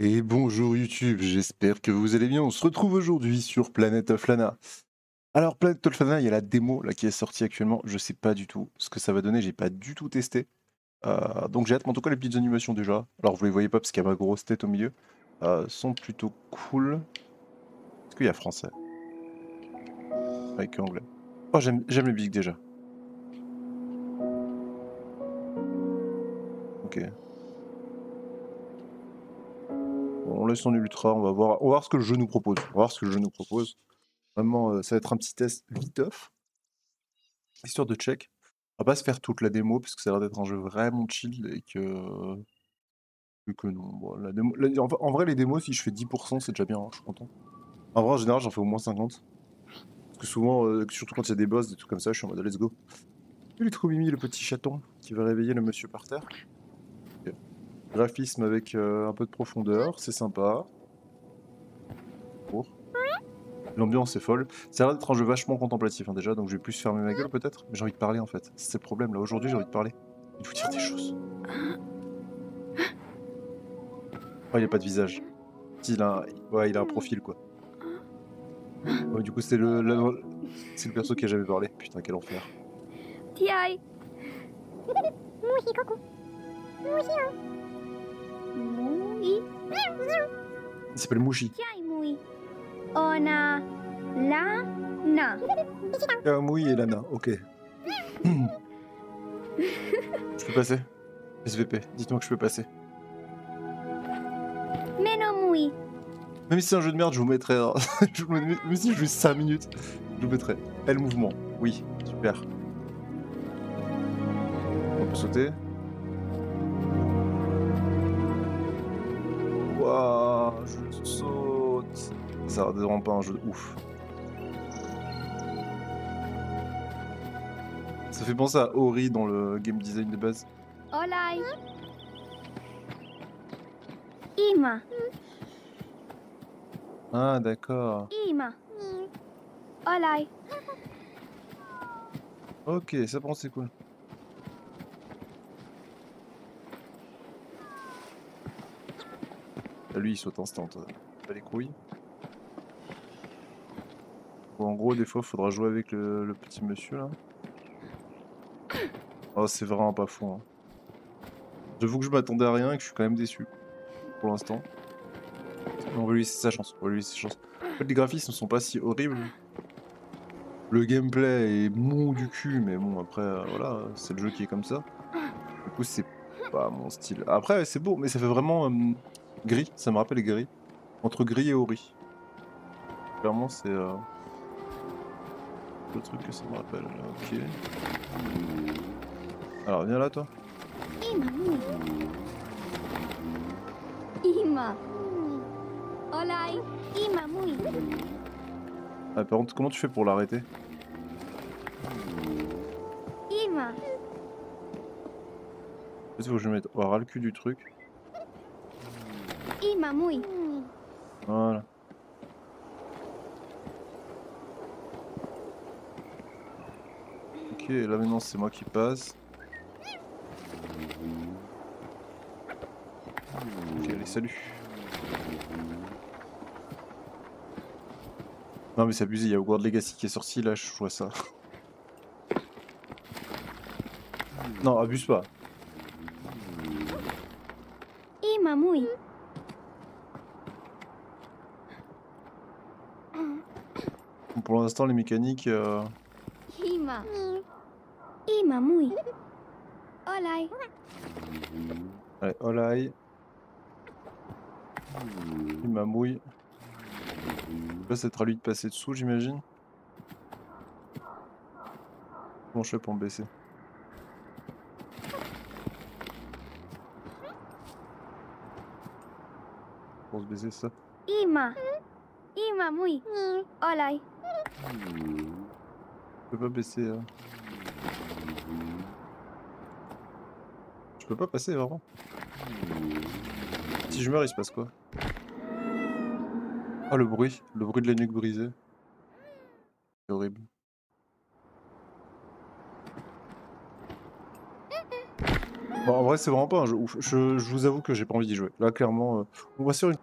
Et bonjour YouTube, j'espère que vous allez bien. On se retrouve aujourd'hui sur Planet of Lana. Alors Planet of Lana, il y a la démo là qui est sortie actuellement. Je sais pas du tout ce que ça va donner, j'ai pas du tout testé. Euh, donc j'ai hâte, en tout cas les petites animations déjà. Alors vous les voyez pas parce qu'il y a ma grosse tête au milieu. euh, sont plutôt cool. Est-ce qu'il y a français? Avec anglais. Oh j'aime les big déjà. Ok. Bon, on laisse en ultra, on va voir, on va voir ce que le jeu nous propose. On va voir ce que le jeu nous propose. Vraiment, euh, ça va être un petit test viteuf. Histoire de check. On va pas se faire toute la démo parce que ça a l'air d'être un jeu vraiment chill et que. que non. En vrai, les démos, si je fais 10%, c'est déjà bien, hein, je suis content. En vrai, en général, j'en fais au moins 50. Parce que souvent, euh, surtout quand il y a des boss, des trucs comme ça, je suis en mode let's go. Il est trop mimi, le petit chaton qui va réveiller le monsieur par terre. Graphisme avec euh, un peu de profondeur, c'est sympa. Pour. L'ambiance est folle. Ça a l'air d'être un jeu vachement contemplatif hein, déjà, donc je vais plus fermer ma gueule peut-être. Mais j'ai envie de parler en fait. C'est le problème là. Aujourd'hui, j'ai envie de parler. Et de vous dire des choses. Oh, il a pas de visage. Il a, un... ouais, il a un profil quoi. Du coup, c'est le, c'est le perso qui a jamais parlé. Putain, quel enfer. Tiai. Il s'appelle. Tiai mui. Ona. La. Na. Kamui et Lana, ok. je peux passer? SVP, dites-moi que je peux passer. Meno mui. Même si c'est un jeu de merde, je vous mettrai. Même si je joue 5 minutes, je vous mettrai. Elle mouvement. Oui, super. On peut sauter. Ça l'air vraiment pas un jeu de ouf. Ça fait penser à Ori dans le game design de base. Olai. Ima. Ah, d'accord. Ima. Olai. Ok, ça prend, c'est cool. Lui, il saute instant. toi. Pas les couilles. En gros, des fois, faudra jouer avec le, petit monsieur là. Oh, c'est vraiment pas fou. Hein. J'avoue que je m'attendais à rien et que je suis quand même déçu. Pour l'instant. On va lui laisser sa chance. On lui chance. En fait, les graphismes sont pas si horribles. Le gameplay est mou du cul, mais bon, après, euh, voilà, c'est le jeu qui est comme ça. Du coup, c'est pas mon style. Après, c'est beau, mais ça fait vraiment euh, gris. Ça me rappelle gris. Entre gris et ori. Clairement, c'est euh, le truc que ça me rappelle. Ok. Alors, viens là, toi. Ah, par contre, comment tu fais pour l'arrêter? Fait, faut que je me mette au ras le cul du truc. Voilà. Ok, là maintenant c'est moi qui passe. Ok, allez, salut. Non mais c'est abusé, il y a Hogwarts Legacy qui est sorti, là je vois ça. Non, abuse pas. Mui. Pour l'instant les mécaniques... euh, Ima. Ima mui. Olai. Allez, Olai. Il m'amouille. Là, ça sera lui de passer dessous, j'imagine. Comment je fais pour me baisser? Pour se baisser, ça. Ima. Ima mui. Olai. Je peux pas baisser. euh. Je peux pas passer, vraiment. Si je meurs, il se passe quoi? Ah, le bruit. Le bruit de la nuque brisée. C'est horrible. Bon, en vrai, c'est vraiment pas un jeu ouf. Je, vous avoue que j'ai pas envie d'y jouer. Là, clairement, euh, on va sur une.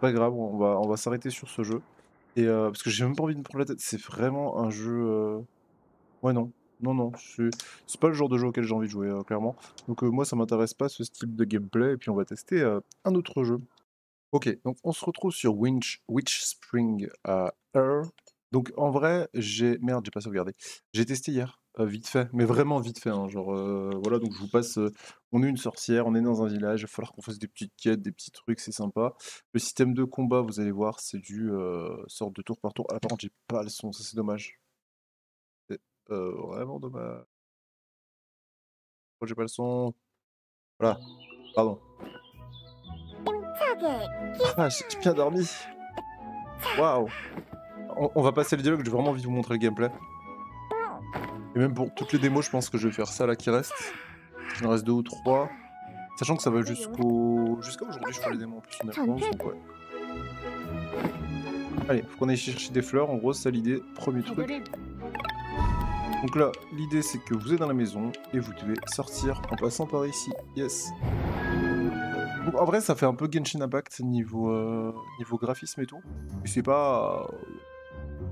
Pas grave, on va, on va s'arrêter sur ce jeu. Et euh, parce que j'ai même pas envie de me prendre la tête. C'est vraiment un jeu. euh, Ouais, non. Non, non. C'est pas le genre de jeu auquel j'ai envie de jouer, euh, clairement. Donc, euh, moi, ça m'intéresse pas ce style de gameplay. Et puis, on va tester euh, un autre jeu. Ok, donc on se retrouve sur Winch, Witch Spring Air. Donc en vrai, j'ai... Merde, j'ai pas sauvegardé. J'ai testé hier, vite fait, mais vraiment vite fait. hein, genre, voilà, donc je vous passe... on est une sorcière, on est dans un village, il va falloir qu'on fasse des petites quêtes, des petits trucs, c'est sympa. Le système de combat, vous allez voir, c'est du sorte de tour par tour. Ah, par contre, j'ai pas le son, ça c'est dommage. Euh, vraiment dommage. Pourquoi j'ai pas le son Voilà, pardon. Ah, j'ai bien dormi. Waouh. On, va passer le dialogue, j'ai vraiment envie de vous montrer le gameplay. Et même pour toutes les démos, je pense que je vais faire ça là qui reste. Il en reste deux ou trois. Sachant que ça va jusqu'au jusqu'à aujourd'hui, je crois, les démos en plus. On est à 11, donc ouais. Allez, faut qu'on aille chercher des fleurs. En gros, c'est l'idée. Premier truc. Donc là, l'idée c'est que vous êtes dans la maison et vous devez sortir en passant par ici. Yes. Donc, en vrai, ça fait un peu Genshin Impact niveau, euh, niveau graphisme et tout. Et c'est pas. euh,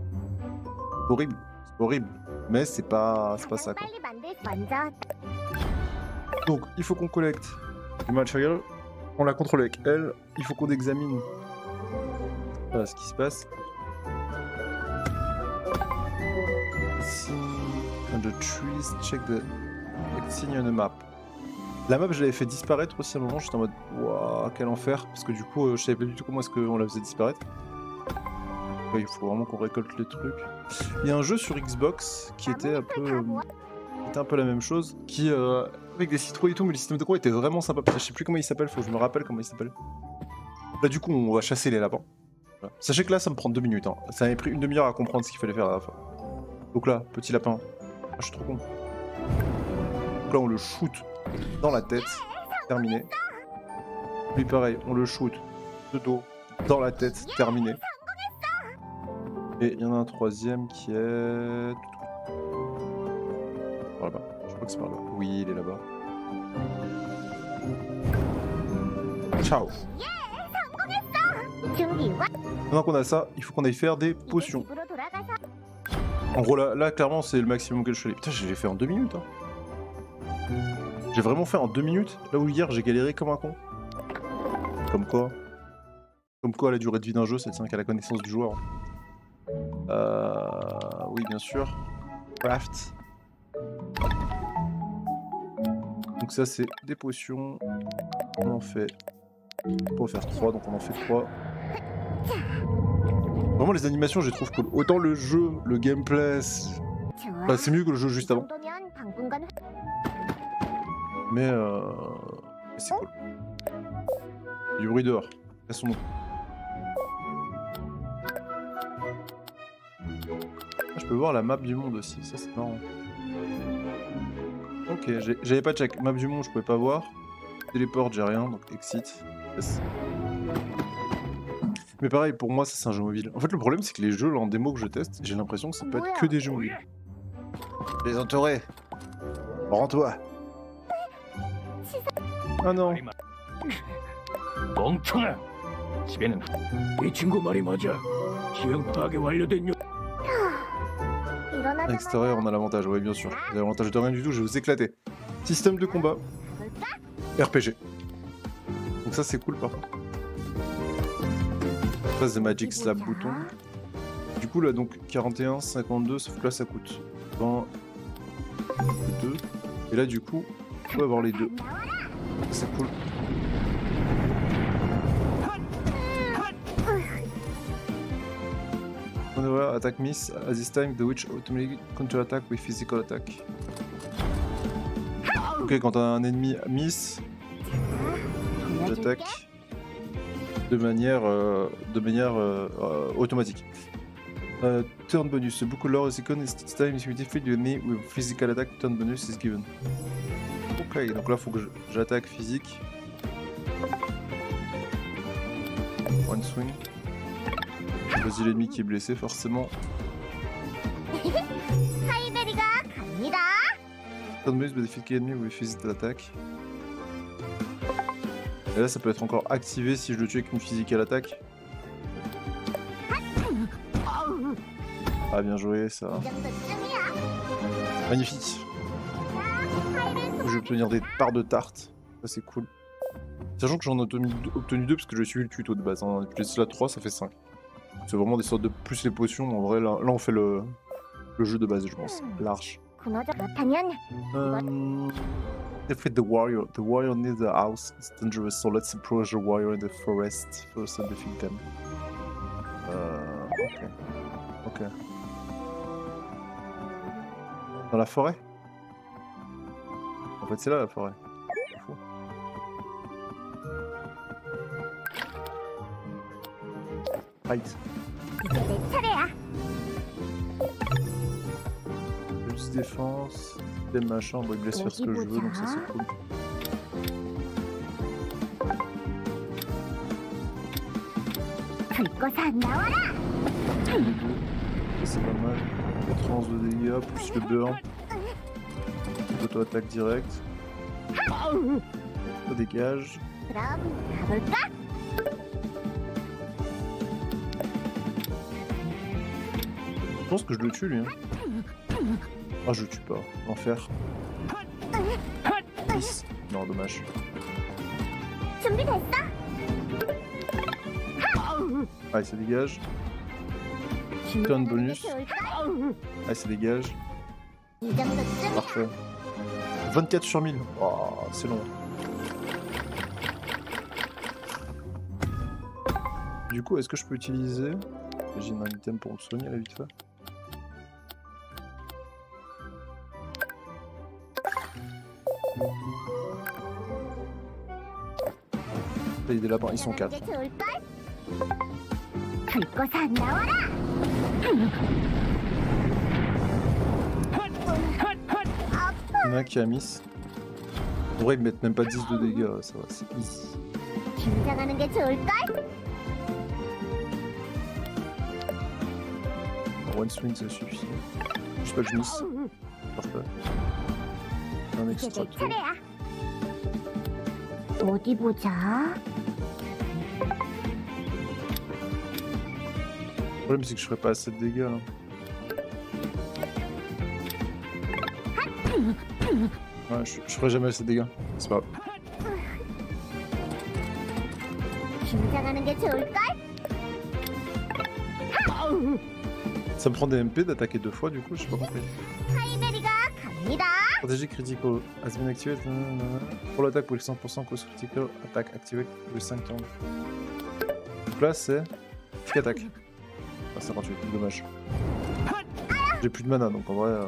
horrible. C'est horrible. Mais c'est pas, c'est pas ça. Donc, il faut qu'on collecte du matériel. On la contrôle avec elle. Il faut qu'on examine voilà, ce qui se passe. The trees, check the sign on the map. La map, je l'avais fait disparaître aussi à un moment. J'étais en mode, waouh, quel enfer. Parce que du coup, euh, je savais pas du tout comment est-ce qu'on la faisait disparaître. Ouais, il faut vraiment qu'on récolte les trucs. Il y a un jeu sur Xbox qui était un peu, euh, était un peu la même chose, qui euh, avec des citrouilles et tout, mais le système de combat était vraiment sympa. Je sais plus comment il s'appelle, faut que je me rappelle comment il s'appelle. Là, du coup, on va chasser les lapins. Voilà. Sachez que là, ça me prend deux minutes. Hein. Ça m'avait pris une demi-heure à comprendre ce qu'il fallait faire à la fin. Donc là, petit lapin. Ah, je suis trop con. Donc là, on le shoot dans la tête. Terminé. Lui, pareil, on le shoot de dos dans la tête. Terminé. Et il y en a un troisième qui est. Par là-bas. Je crois que c'est par là. Oui, il est là-bas. Ciao. Maintenant qu'on a ça, il faut qu'on aille faire des potions. En gros, là, là clairement, c'est le maximum que je fais. Putain, je l'ai fait en deux minutes. Hein. J'ai vraiment fait en deux minutes. Là où hier, j'ai galéré comme un con. Comme quoi Comme quoi, la durée de vie d'un jeu, ça tient qu'à la connaissance du joueur. Euh... Oui, bien sûr. Craft. Donc ça, c'est des potions. On en fait... On peut en faire 3, donc on en fait 3. Vraiment, les animations, je les trouve cool. Autant le jeu, le gameplay, c'est mieux que le jeu juste avant. Mais, euh... c'est cool. Du bruit dehors. Laissons-nous. Ah, je peux voir la map du monde aussi, ça c'est marrant. Ok, j'avais pas check. Map du monde, je pouvais pas voir. Téléport, j'ai rien, donc exit. Yes. Mais pareil, pour moi, ça, c'est un jeu mobile. En fait, le problème, c'est que les jeux en démo que je teste, j'ai l'impression que ça peut être que des jeux mobiles. Les entourés Rends-toi Ah non À l'extérieur, on a l'avantage, oui bien sûr. L'avantage de rien du tout, je vais vous éclater. Système de combat. RPG. Donc ça, c'est cool, par contre. Phase de Magic Slap bouton. Du coup, là, donc, 41, 52, sauf que là, ça coûte 20, 2. Et là, du coup, on peut avoir les deux. C'est cool. Whenever attack miss, at this time the witch automatically counter-attack with physical attack. Ok, quand un ennemi miss, j'attaque de manière, euh, de manière euh, euh automatique. Euh, turn bonus. Book lore is icon is time is field you need with physical attack. Turn bonus is given. Ok, donc là faut que j'attaque physique. One swing. Vas-y l'ennemi qui est blessé forcément. Turn bonus, bénéfique l'ennemi with physical attack. Et là, ça peut être encore activé si je le tue avec une physique à l'attaque. Ah, bien joué, ça. Magnifique. Je vais obtenir des parts de tarte. Ça, c'est cool. Sachant que j'en ai obtenu deux parce que je suis le tuto de base. Hein. Plus cela 3, ça fait 5. C'est vraiment des sortes de plus les potions. En vrai, là, là on fait le, le jeu de base, je pense. L'arche. Euh, defeat the warrior. The warrior near the house is dangerous, so let's approach the warrior in the forest first and defeat them. Euh, ok. Ok. Dans la forêt? En fait, c'est là la forêt. Fight. Plus défense système machin, bon, il laisse faire ce que je veux, donc ça c'est cool. C'est pas mal. 91 de dégâts, plus le burn. Auto-attaque directe. Ça dégage. Je pense que je le tue lui. Hein. Oh, je tue pas. Enfer. 10. Non, dommage. Allez, ah, ça dégage. Turn bonus. Ah, Allez, ça dégage. Parfait. 24 sur 1000. Oh, c'est long. Du coup, est-ce que je peux utiliser... J'ai un item pour me soigner là vite fait. des lapins, ils sont 4. 게 좋을걸? 불꽃아 나와라. Il y en a un qui a miss. En vrai, ils mettent même pas 10 de dégâts, ça va, c'est easy. 긴장하는 게 좋을걸? One swing, ça suffit. Je sais pas que je miss. Parfait. Un 이제 extra 내 tour. 차례야. 어디 보자. Le problème, c'est que je ferai pas assez de dégâts. Hein. Ouais, je, je, ferai jamais assez de dégâts. C'est pas grave. Ça me prend des MP d'attaquer deux fois, du coup, je sais pas compris. Protéger critical, has been activé. Pour l'attaque, pour les 100% cause critical, attaque activée, le 5 tombes. Donc là, c'est. attaque. 58, dommage. J'ai plus de mana donc en vrai. Euh,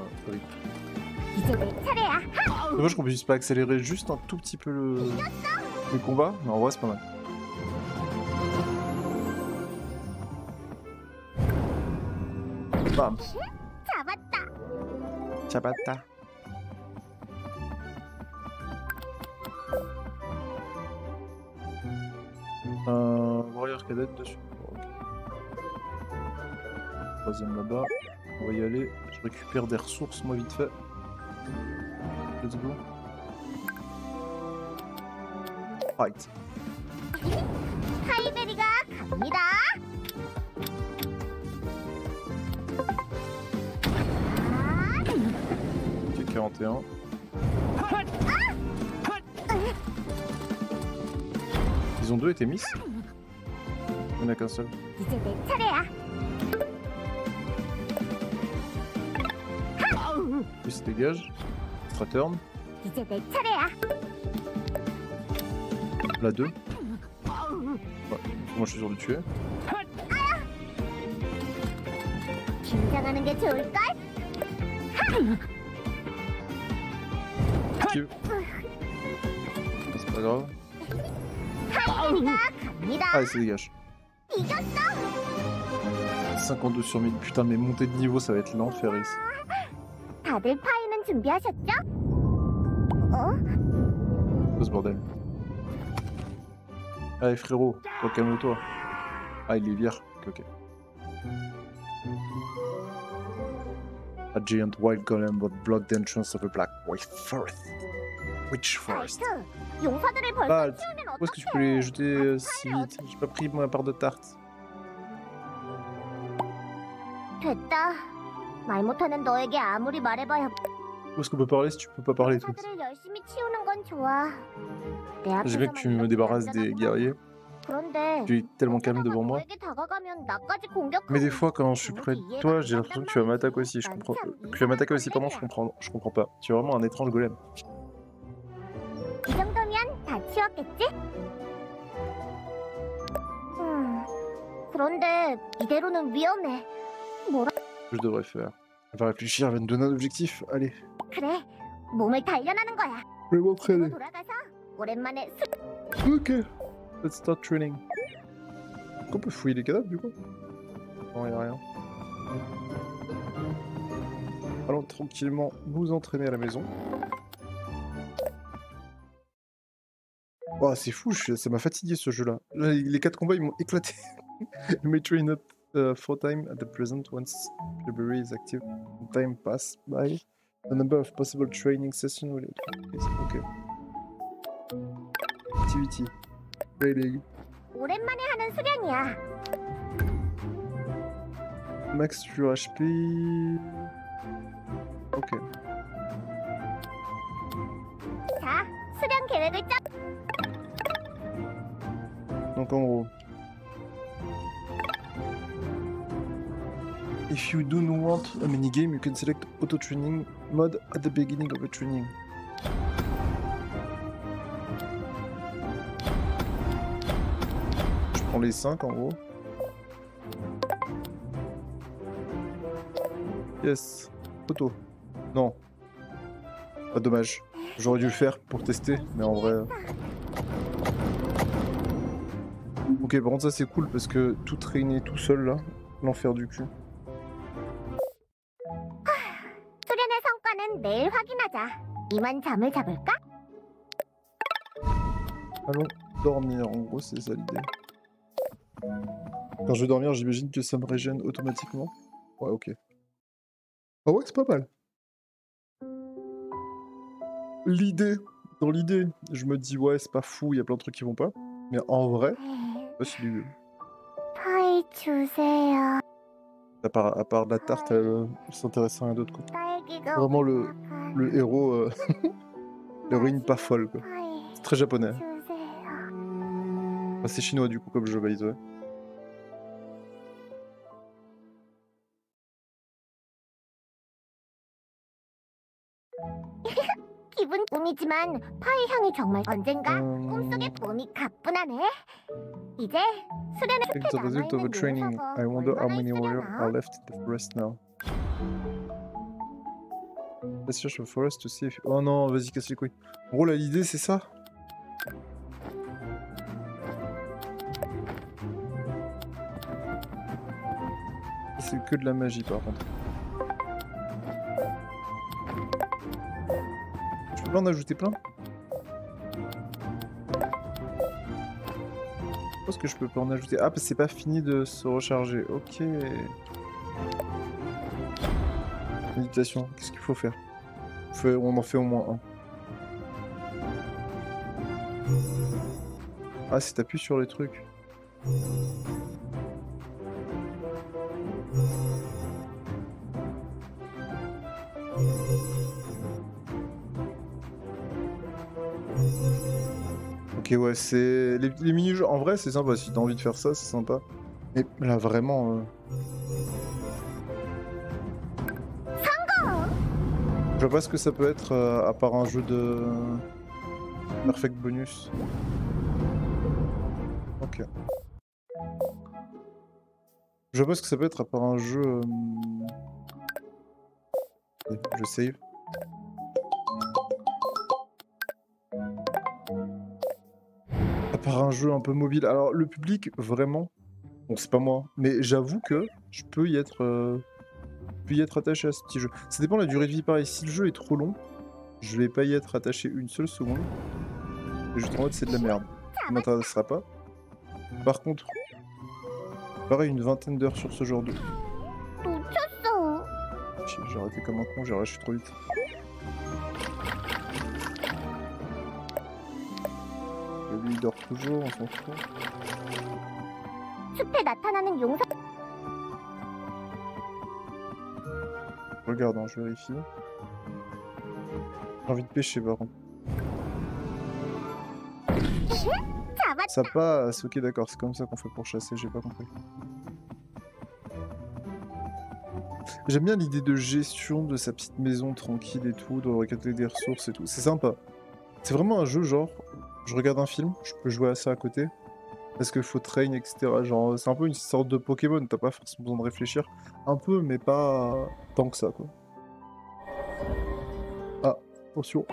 dommage qu'on puisse pas accélérer juste un tout petit peu le, combat, mais en vrai c'est pas mal. Bam. Chabata. Euh, warrior cadet dessus troisième là-bas. On va y aller. Je récupère des ressources, moi, vite fait. Let's go. Right. Ok, 41. Ils ont deux été mis On n'a qu'un seul. plus dégage. Extra turn. La 2. Ouais. Moi je suis sûr de tuer. C'est pas grave. Ah, Allez, ça dégage. 52 sur 1000, putain, mais monter de niveau, ça va être l'enfer ici. 다들 파이는 준비하셨죠? 어? Quoi ce bordel Allez, frérot, toi, calme-toi. Ah, il est vierge. Ok, ok. A giant wild golem would block the entrance of a black white forest. Which forest? 발트, 용사들을 벌써 발트. 치우면 Où est-ce que tu peux les jeter euh, si vite J'ai pas pris ma part de tarte. 됐다. 말 못하는 너에게 아무리 말해봐야 Où est-ce qu'on peut parler si tu peux pas parler tout 사들을 열심히 치우는 건 좋아. 내 J'ai bien que tu me débarrasses des guerriers. 그런데 Tu es tellement calme devant moi. 너에게 다가가면 나까지 공격하고 Mais des fois, quand je suis près de toi, j'ai l'impression que tu vas m'attaquer aussi. Je comprends. Que tu vas m'attaquer aussi, pardon, je comprends. Je comprends pas. Tu es vraiment un étrange golem. 이 정도면 다 치웠겠지? 음, 그런데 이대로는 위험해. 뭐라 je devrais faire. Elle va réfléchir, elle va nous donner un objectif. Allez. Je vais m'entraîner. Ok. Let's start training. On peut fouiller les cadavres du coup? Non, y'a rien. Allons tranquillement nous entraîner à la maison. Oh, c'est fou, ça m'a fatigué ce jeu-là. Les quatre combats, ils m'ont éclaté. Mais tu es une. uh, four times at the present once library is active. Time pass by. The number of possible training sessions will increase. Ok. Activity. Training. 오랜만에 하는 수련이야. Max sur HP. Ok. 자, 수련 계획을 짜. Donc en gros. If you don't want a minigame, you can select auto training mode at the beginning of a training. Je prends les 5 en gros. Yes. Auto. Non. Pas dommage. J'aurais dû le faire pour tester, mais en vrai. euh, Ok, par contre ça c'est cool parce que tout traîner tout seul là, l'enfer du cul. 확인하자. 이만 잠을 잡을까? Allons dormir, en gros c'est ça l'idée. Quand je vais dormir, j'imagine que ça me régène automatiquement. Ouais, ok. Ah ouais, c'est pas mal. L'idée, dans l'idée, je me dis ouais, c'est pas fou, il y a plein de trucs qui vont pas. Mais en vrai, ouais, c'est du... 파이 주세요. à part, à part de la tarte, elle, elle s'intéresse à rien d'autre quoi. 딸기가 Vraiment le, 올라간 le héros, euh, l'héroïne pas folle quoi. 파이 C'est très japonais. 주세요. Enfin, c'est chinois du coup comme jeu, by the way. 기분 뿐이지만 파이 향이 정말 언젠가 음, 꿈속의 봄이 가뿐하네. 이제 수련의 Take the result of a training. I wonder how many warriors are left in the forest now. The forest if... Oh non, vas-y, casse les couilles. En gros, là, l'idée, c'est ça. C'est que de la magie, par contre. Je peux pas en ajouter plein? Je pense que je peux pas en ajouter. Ah, parce c'est pas fini de se recharger. Ok. Méditation, qu'est-ce qu'il faut faire? On en fait au moins un. Ah, c'est t'appuies sur les trucs. Ok, ouais, c'est. Les, les mini-jeux, en vrai, c'est sympa. Si t'as envie de faire ça, c'est sympa. Mais là, vraiment. euh, Je vois pas ce que ça peut être euh, à part un jeu de. Perfect bonus. Ok. Je vois pas ce que ça peut être à part un jeu. euh, Je save. À part un jeu un peu mobile. Alors, le public, vraiment. Bon, c'est pas moi. Mais j'avoue que je peux y être. euh, plus y être attaché à ce petit jeu. Ça dépend de la durée de vie pareil. Si le jeu est trop long, je vais pas y être attaché une seule seconde. Juste en mode c'est de la merde. Ça m'intéressera pas. Par contre, pareil une vingtaine d'heures sur ce genre de... J'ai arrêté comme un con, j'ai arraché trop vite. Bah, lui il dort toujours, on s'en. Regarde, hein, je vérifie. J'ai envie de pêcher par contre. Ça passe, ok d'accord, c'est comme ça qu'on fait pour chasser, j'ai pas compris. J'aime bien l'idée de gestion de sa petite maison tranquille et tout, de récolter des ressources et tout, c'est sympa. C'est vraiment un jeu genre, je regarde un film, je peux jouer à ça à côté, est-ce qu'il faut train, etc. Genre, c'est un peu une sorte de Pokémon, t'as pas forcément besoin de réfléchir. Un peu, mais pas tant que ça, quoi. Ah, attention.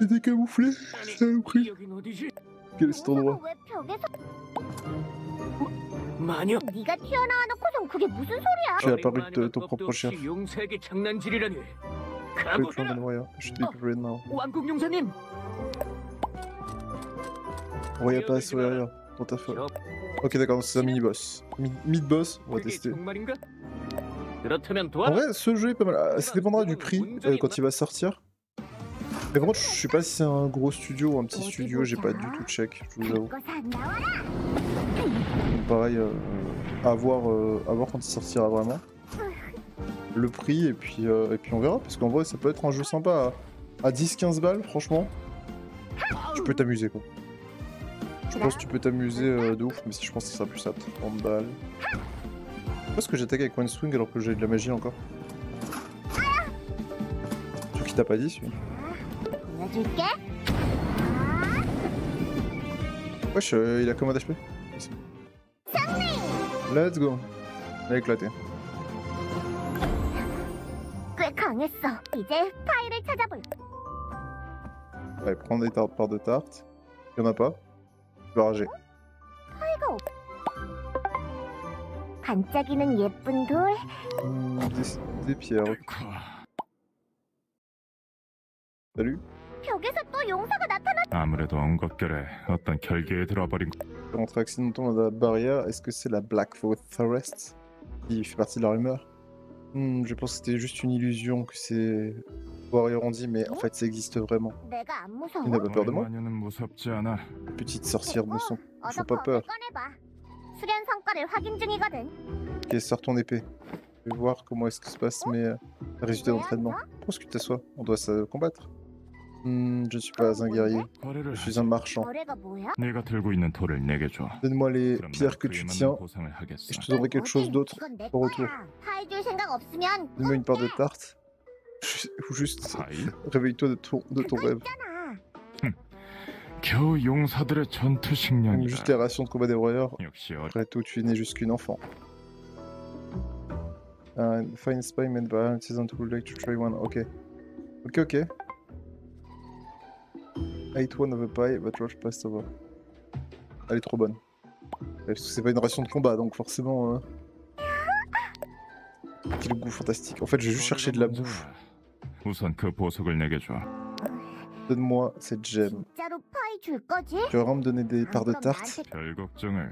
C'est décamouflé, j'ai compris. Quel est cet endroit Tu as parlé de ton propre chef. Je suis découvert maintenant. Royal Pass, ouais, ouais, dans ta folle. Ok, d'accord, c'est un mini-boss. Mid-boss, on va tester. En vrai, ce jeu est pas mal. Ah, ça dépendra du prix euh, quand il va sortir. Mais par contre, je sais pas si c'est un gros studio ou un petit studio, j'ai pas du tout check, je vous avoue. Pareil, euh, à, voir, euh, à voir quand il sortira vraiment. Le prix, et puis, et puis on verra, parce qu'en vrai, ça peut être un jeu sympa à, à 10-15 balles, franchement. Tu peux t'amuser quoi. Je pense que tu peux t'amuser euh, de ouf, mais si je pense que ça sera plus à 30 balles. Pourquoi est-ce que j'attaque avec One Swing alors que j'ai de la magie encore Tout qui t'a pas dit celui Wesh, euh, il a combien d'HP Let's go Il a éclaté. Prendre des tartes de tartes. Il y en a pas. Je vais rager. 파이가 없. 반짝이는 예쁜 돌. Hmm, des, des pierres. ok. Salut. 벽에서 또 용사가 나타나. 아무래도 엉겁결에 어떤 결계에 들어버린 것 Rentrer accidentement dans la barrière, est-ce que c'est la Black Forest qui fait partie de la rumeur Hmm, Je pense que c'était juste une illusion que c'est Warrior on dit, mais en fait, ça existe vraiment. Tu n'as pas peur de moi petite sorcière sorcières ne sont, font pas peur. Ok, sors ton épée. Je vais voir comment est-ce que se passe mes euh, résultats d'entraînement. Pourquoi ce que tu t'assois On doit se combattre. Hmm, je ne suis pas un guerrier, je suis un marchand. Donne-moi les pierres que tu tiens et je te donnerai quelque chose d'autre en retour. Donne-moi une part de tarte ou juste, réveille-toi de ton, de ton rêve. Juste les rations de combat des warriors. Après tout, tu n'es juste qu'une enfant. Uh, find spy made by an artisan who would like to try one. Ok. Ok, ok. Ate one of a pie, but rush passed over. Elle est trop bonne. Parce que c'est pas une ration de combat, donc forcément... Euh... Quel goût fantastique. En fait, j'ai juste cherché de la bouffe. 우선 그 보석을 내게 줘. Donne-moi cette gemme. 진짜로 파이 줄 거지? Tu vas vraiment me donner des parts de 그럼 tarte 나한테 별 걱정을.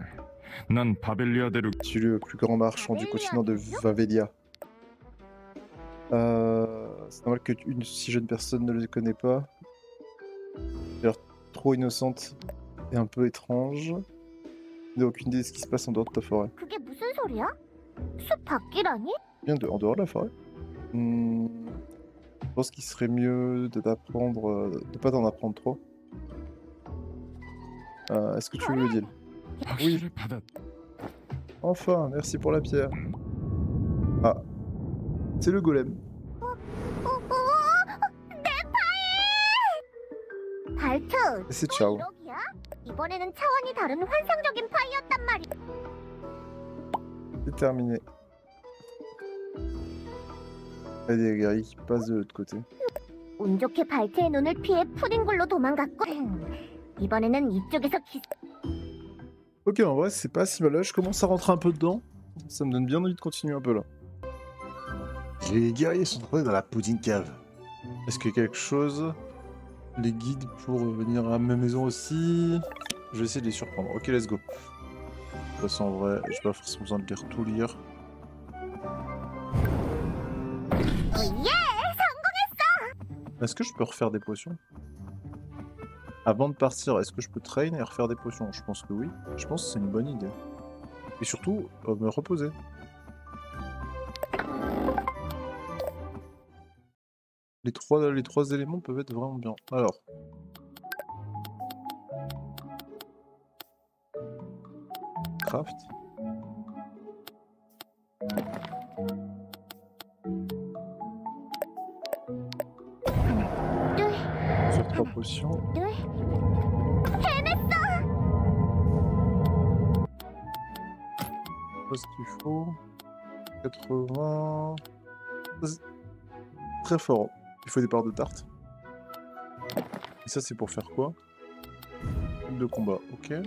난 바벨리아대로 Je suis le plus grand marchand du continent de Vavelia. Euh, c'est normal que une si jeune personne ne le connaît pas. Elle a l'air trop innocente et un peu étrange. Il n'a aucune idée de ce qui se passe en dehors de ta forêt. 그게 무슨 소리야? 숲 밖이라니? Bien de, en dehors de la forêt Hmm, Je je pense qu'il serait mieux de t'apprendre, euh, de pas t'en apprendre trop. Euh, est-ce que tu veux le deal Oui. Enfin, merci pour la pierre. Ah, c'est le golem. C'est ciao. C'est terminé. Il y a des guerriers qui passent de l'autre côté. 운 좋게 발트의 눈을 피해 푸딩굴로 도망갔고 이번에는 이쪽에서 기... Ok, en vrai, c'est pas si mal. Là, je commence à rentrer un peu dedans. Ça me donne bien envie de continuer un peu là. Les guerriers sont entrés dans la pudding cave. Est-ce qu'il y a quelque chose Les guides pour venir à ma maison aussi Je vais essayer de les surprendre. Ok, let's go. De toute façon, en vrai, j'ai pas forcément besoin de lire tout lire. Est-ce que je peux refaire des potions? Avant de partir, est-ce que je peux train et refaire des potions? Je pense que oui. Je pense que c'est une bonne idée. Et surtout, euh, me reposer. Les trois, les trois éléments peuvent être vraiment bien. Alors. Craft. Faire trois potions. Pas ce qu'il faut? 80. Ça, c'est Très fort. Il faut des parts de tarte. Et ça, c'est pour faire quoi? De combat, ok. Et...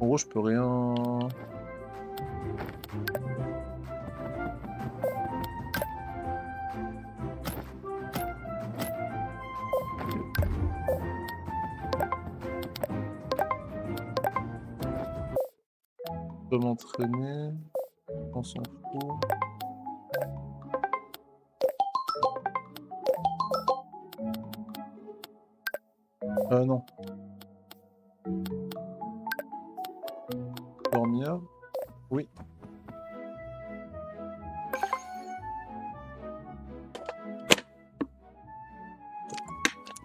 En gros, je peux rien. M'entraîner. On s'en fout. Euh, non. Dormir. Oui.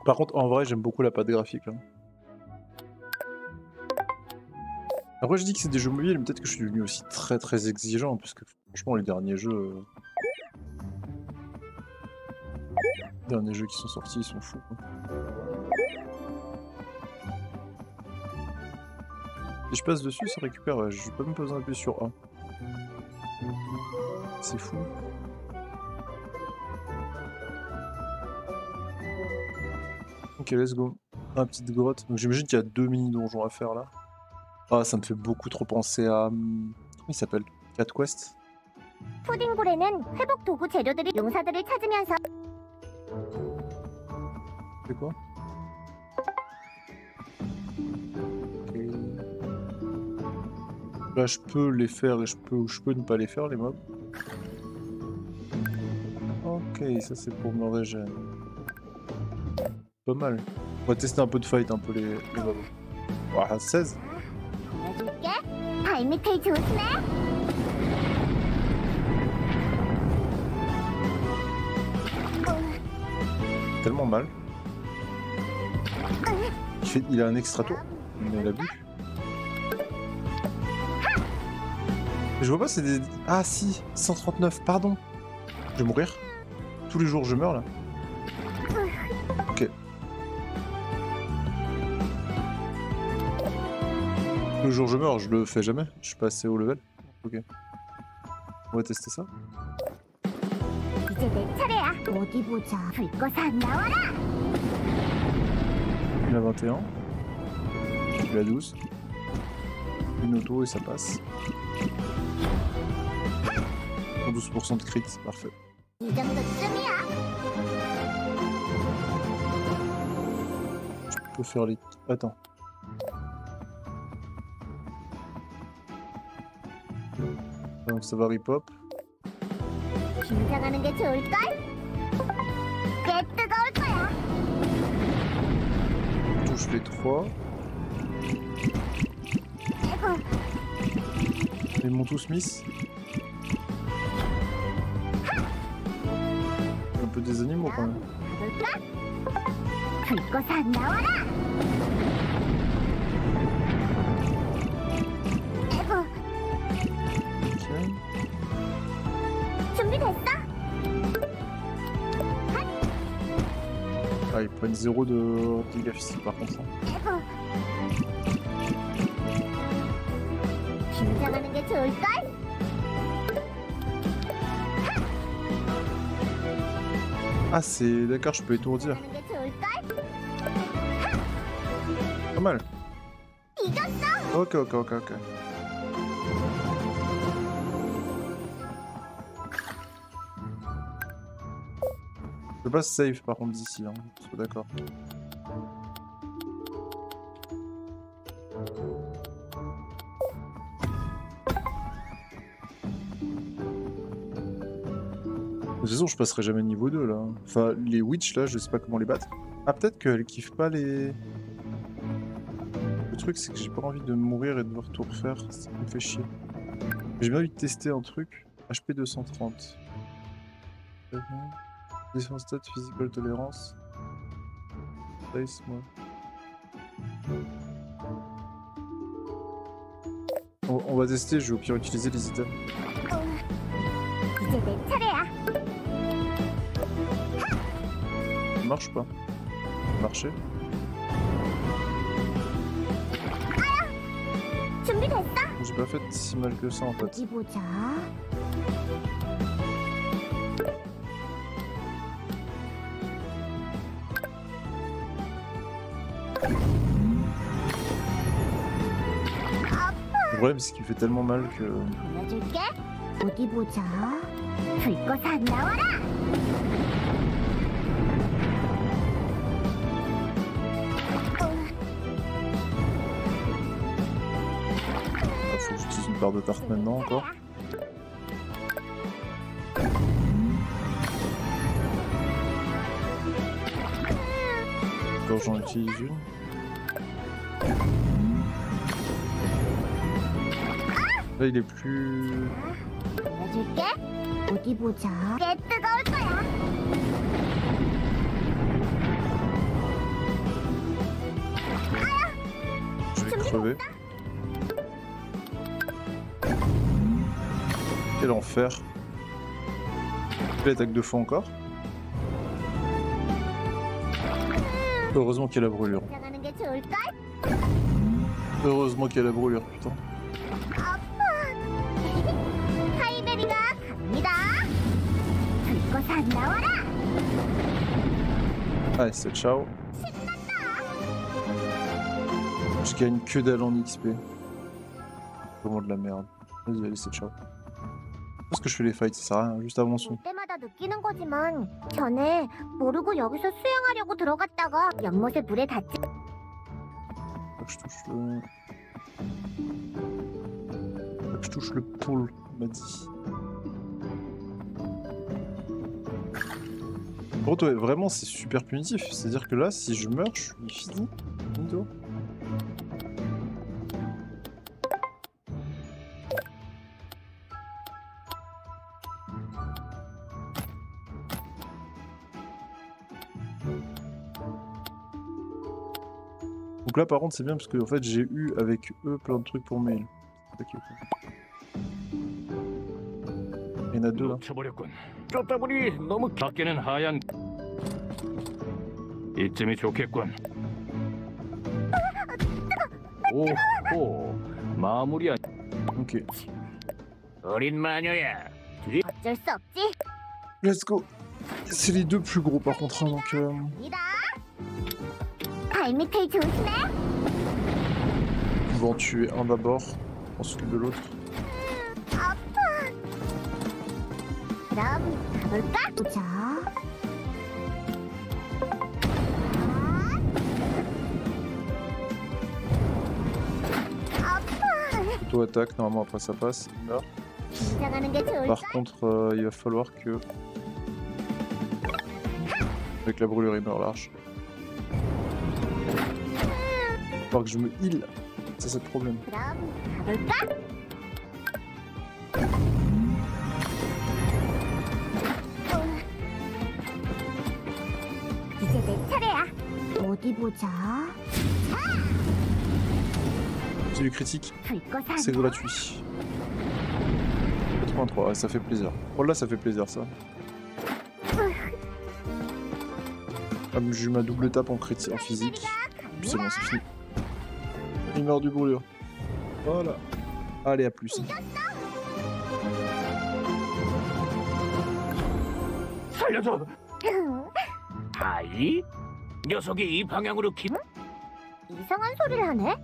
Par contre, en vrai, j'aime beaucoup la patte graphique. là. Après, je dis que c'est des jeux mobiles, mais peut-être que je suis devenu aussi très très exigeant, parce que franchement, les derniers jeux. euh, Les derniers jeux qui sont sortis, ils sont fous. quoi. Si je passe dessus, ça récupère. ouais, Je peux même pas besoin d'appuyer sur A. C'est fou. Ok, let's go. Ah, petite grotte. Donc j'imagine qu'il y a deux mini-donjons à faire là. Ah, ça me fait beaucoup trop penser à. Hum, comment il s'appelle? Cat Quest? C'est quoi? Là, je peux les faire et je peux ou je peux ne pas les faire, les mobs. Ok, ça c'est pour me régénérer. Pas mal. On va tester un peu de fight, un peu les, les mobs. Ouah, 16 발밑을 조심해. Tellement mal. Il, fait- il a un extra tour. Mais il a vu. Je vois pas, c'est des. Ah si, 139, pardon. Je vais mourir. Tous les jours je meurs là. le jour je meurs, je le fais jamais. Je suis pas assez haut level. Ok. On va tester ça. Il a 21. Il a 12. Une auto et ça passe. 12% de crit, parfait. Je peux faire les... Attends. Donc ça va rip-hop. 긴장하는 게 좋을걸? 꽤 뜨거울 거야. Touche les 3. 아이고, Les Montou Smith. Un peu des animaux quand même. 가볼까? 불꽃아 나와라. ils prennent 0 de dégâts physiques par contre. Hein. Ah c'est... D'accord, je peux étourdir. Pas mal. Ok, ok, ok, ok. pas safe par contre d'ici, hein. je d'accord. De toute façon, je passerai jamais niveau 2 là. Enfin, les witch là, je sais pas comment les battre. Ah, peut-être qu'elles kiffent pas les. Le truc, c'est que j'ai pas envie de mourir et de devoir tout refaire. Ça me fait chier. J'ai bien envie de tester un truc. HP 230. On, va tester, je vais au pire utiliser les items. Ça marche pas? Marcher? J'ai pas fait si mal que ça en fait. problème, c'est qu'il fait tellement mal que. Ah, faut que j'utilise une barre de tarte maintenant encore. Encore j'en utilise une. Là, il est plus... Je vais crever. Quel enfer. L'attaque de fond encore. Heureusement qu'il y a la brûlure. Heureusement qu'il y a la brûlure, putain. Allez, c'est ciao. Je gagne que dalle en XP. Vraiment de la merde. Vas-y, allez, c'est ciao. Parce que je fais les fights, ça sert à rien, juste avant son. 볼 때마다 느끼는 거지만 전에 모르고 여기서 수영하려고 들어갔다가 연못에 물에 닿지 Faut que je touche le. Faut que je touche le pôle, il m'a dit. Contre, ouais, vraiment, c'est super punitif. C'est-à-dire que là, si je meurs, je suis fini. Donc là, par contre, c'est bien parce que en fait, j'ai eu avec eux plein de trucs pour mail. Il y en a deux là. 놓쳐버렸군. 쫓다 보니 너무 밖에는 하얀. 이쯤이 좋겠군. 오호 마무리야. Ok. 어린 마녀야. 어쩔 수 없지 Let's go. C'est les deux plus gros par contre, hein, donc. euh, 니다 발밑을 조심해 On va en tuer un d'abord, on s'occupe de l'autre. 그럼 가볼까? 보자 아파 Auto-attaque, normalement après ça passe, il meurt. 긴장하는 게 좋을까? Par contre, euh, il va falloir que. Avec la brûlure, il meurt large. Il va falloir que je me heal. C'est ça le problème. C'est du critique. C'est de la 83, ça fait plaisir. Oh là, ça fait plaisir ça. Ah, j'ai eu ma double tape en, en physique. C'est bon, c'est fini. Il meurt du brûlure. Voilà. Allez, à plus. 녀석이 이 방향으로 기. 이상한 소리를 하네.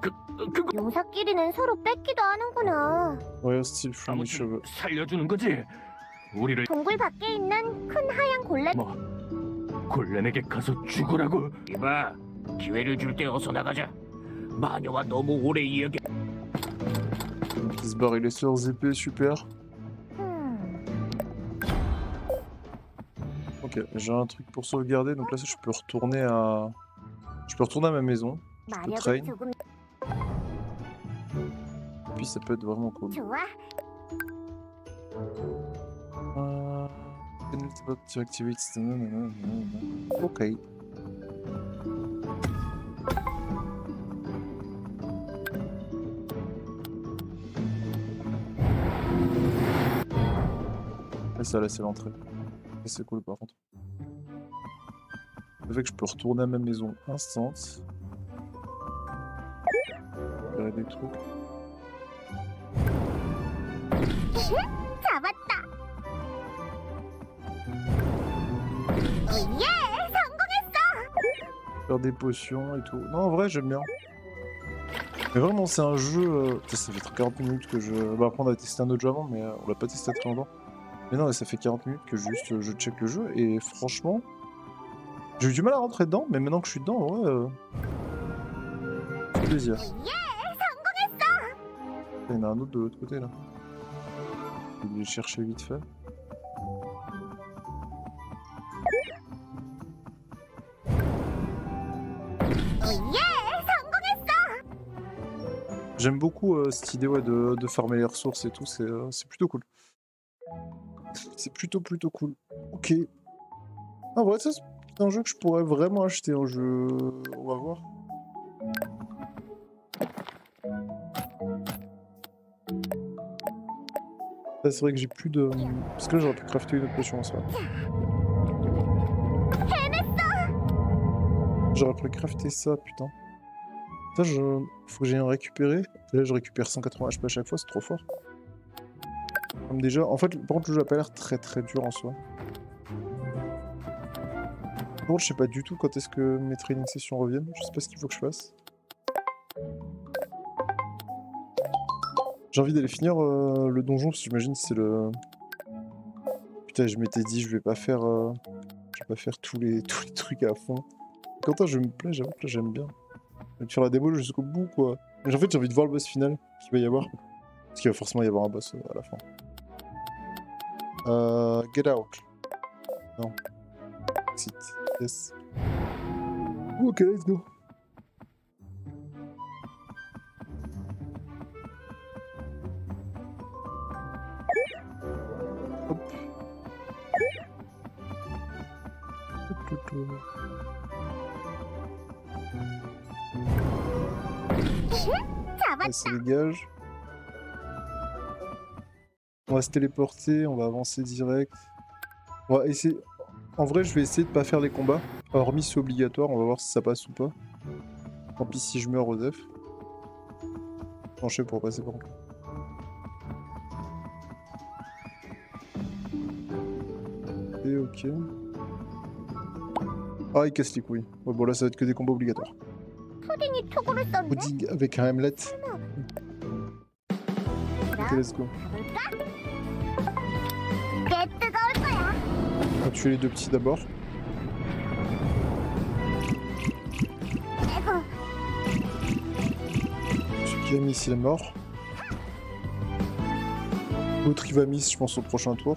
그 그거 용사끼리는 서로 뺏기도 하는구나. From each. 아무튼 살려주는 거지. 우리를 동굴 밖에 있는 큰 하얀 골렘. 뭐 골렘에게 가서 죽으라고. 이봐 기회를 줄 때 어서 나가자. 마녀와 너무 오래 이야기. Il se barre, il est sur épées, super. Ok, j'ai un truc pour sauvegarder, donc là je peux retourner à... Je peux retourner à ma maison. Je train. Et puis ça peut être vraiment cool. Euh, ok. Ça là c'est l'entrée c'est cool par contre. Ça fait que je peux retourner à ma maison instant. Faire des. Faire des potions et tout. Non, en vrai, j'aime bien. Mais vraiment, c'est un jeu. Euh, ça fait 40 minutes que je vais apprendre à tester un autre jeu avant, mais euh, on l'a pas testé très longtemps. Mais non, ça fait 40 minutes que juste euh, je check le jeu et franchement, j'ai eu du mal à rentrer dedans, mais maintenant que je suis dedans, ouais, euh... plaisir. Il y en a un autre de l'autre côté là. Je vais chercher vite fait. J'aime beaucoup euh, cette idée ouais, de, de, les ressources et tout, c'est euh, plutôt cool. C'est plutôt plutôt cool. Ok. Ah ouais, ça c'est un jeu que je pourrais vraiment acheter un jeu. On va voir. C'est vrai que j'ai plus de... Parce que là j'aurais pu crafter une autre potion en soi. J'aurais pu crafter ça, putain. Ça, je... faut que j'aille en récupérer. Là, je récupère 180 HP à chaque fois, c'est trop fort. Comme déjà, en fait, par contre, le jeu a pas l'air très très dur en soi. Contre, je sais pas du tout quand est-ce que mes training sessions reviennent. Je sais pas ce qu'il faut que je fasse. J'ai envie d'aller finir euh, le donjon, parce que j'imagine c'est le... Putain, je m'étais dit, je vais pas faire... euh, Je vais pas faire tous les, tous les trucs à fond. Quentin, je me plais, j'avoue que là, j'aime bien. Je vais faire la démo jusqu'au bout, quoi. Mais en fait, j'ai envie de voir le boss final qu'il va y avoir. Parce qu'il va forcément y avoir un boss euh, à la fin. Euh, get out. Non. Exit. Yes. Ok, let's go. Ça dégage va se téléporter, on va avancer direct. On va essayer... En vrai, je vais essayer de pas faire les combats. Hormis c'est obligatoire, on va voir si ça passe ou pas. Tant pis si je meurs, Osef. Pencher pour passer par là. Et ok. Ah, il casse les couilles. Ouais, bon, là, ça va être que des combats obligatoires. Pudding avec un Hamlet. Ok, let's go. tuer les deux petits d'abord. Ce qui mis, il est mort. L'autre, il va miss, je pense, au prochain tour.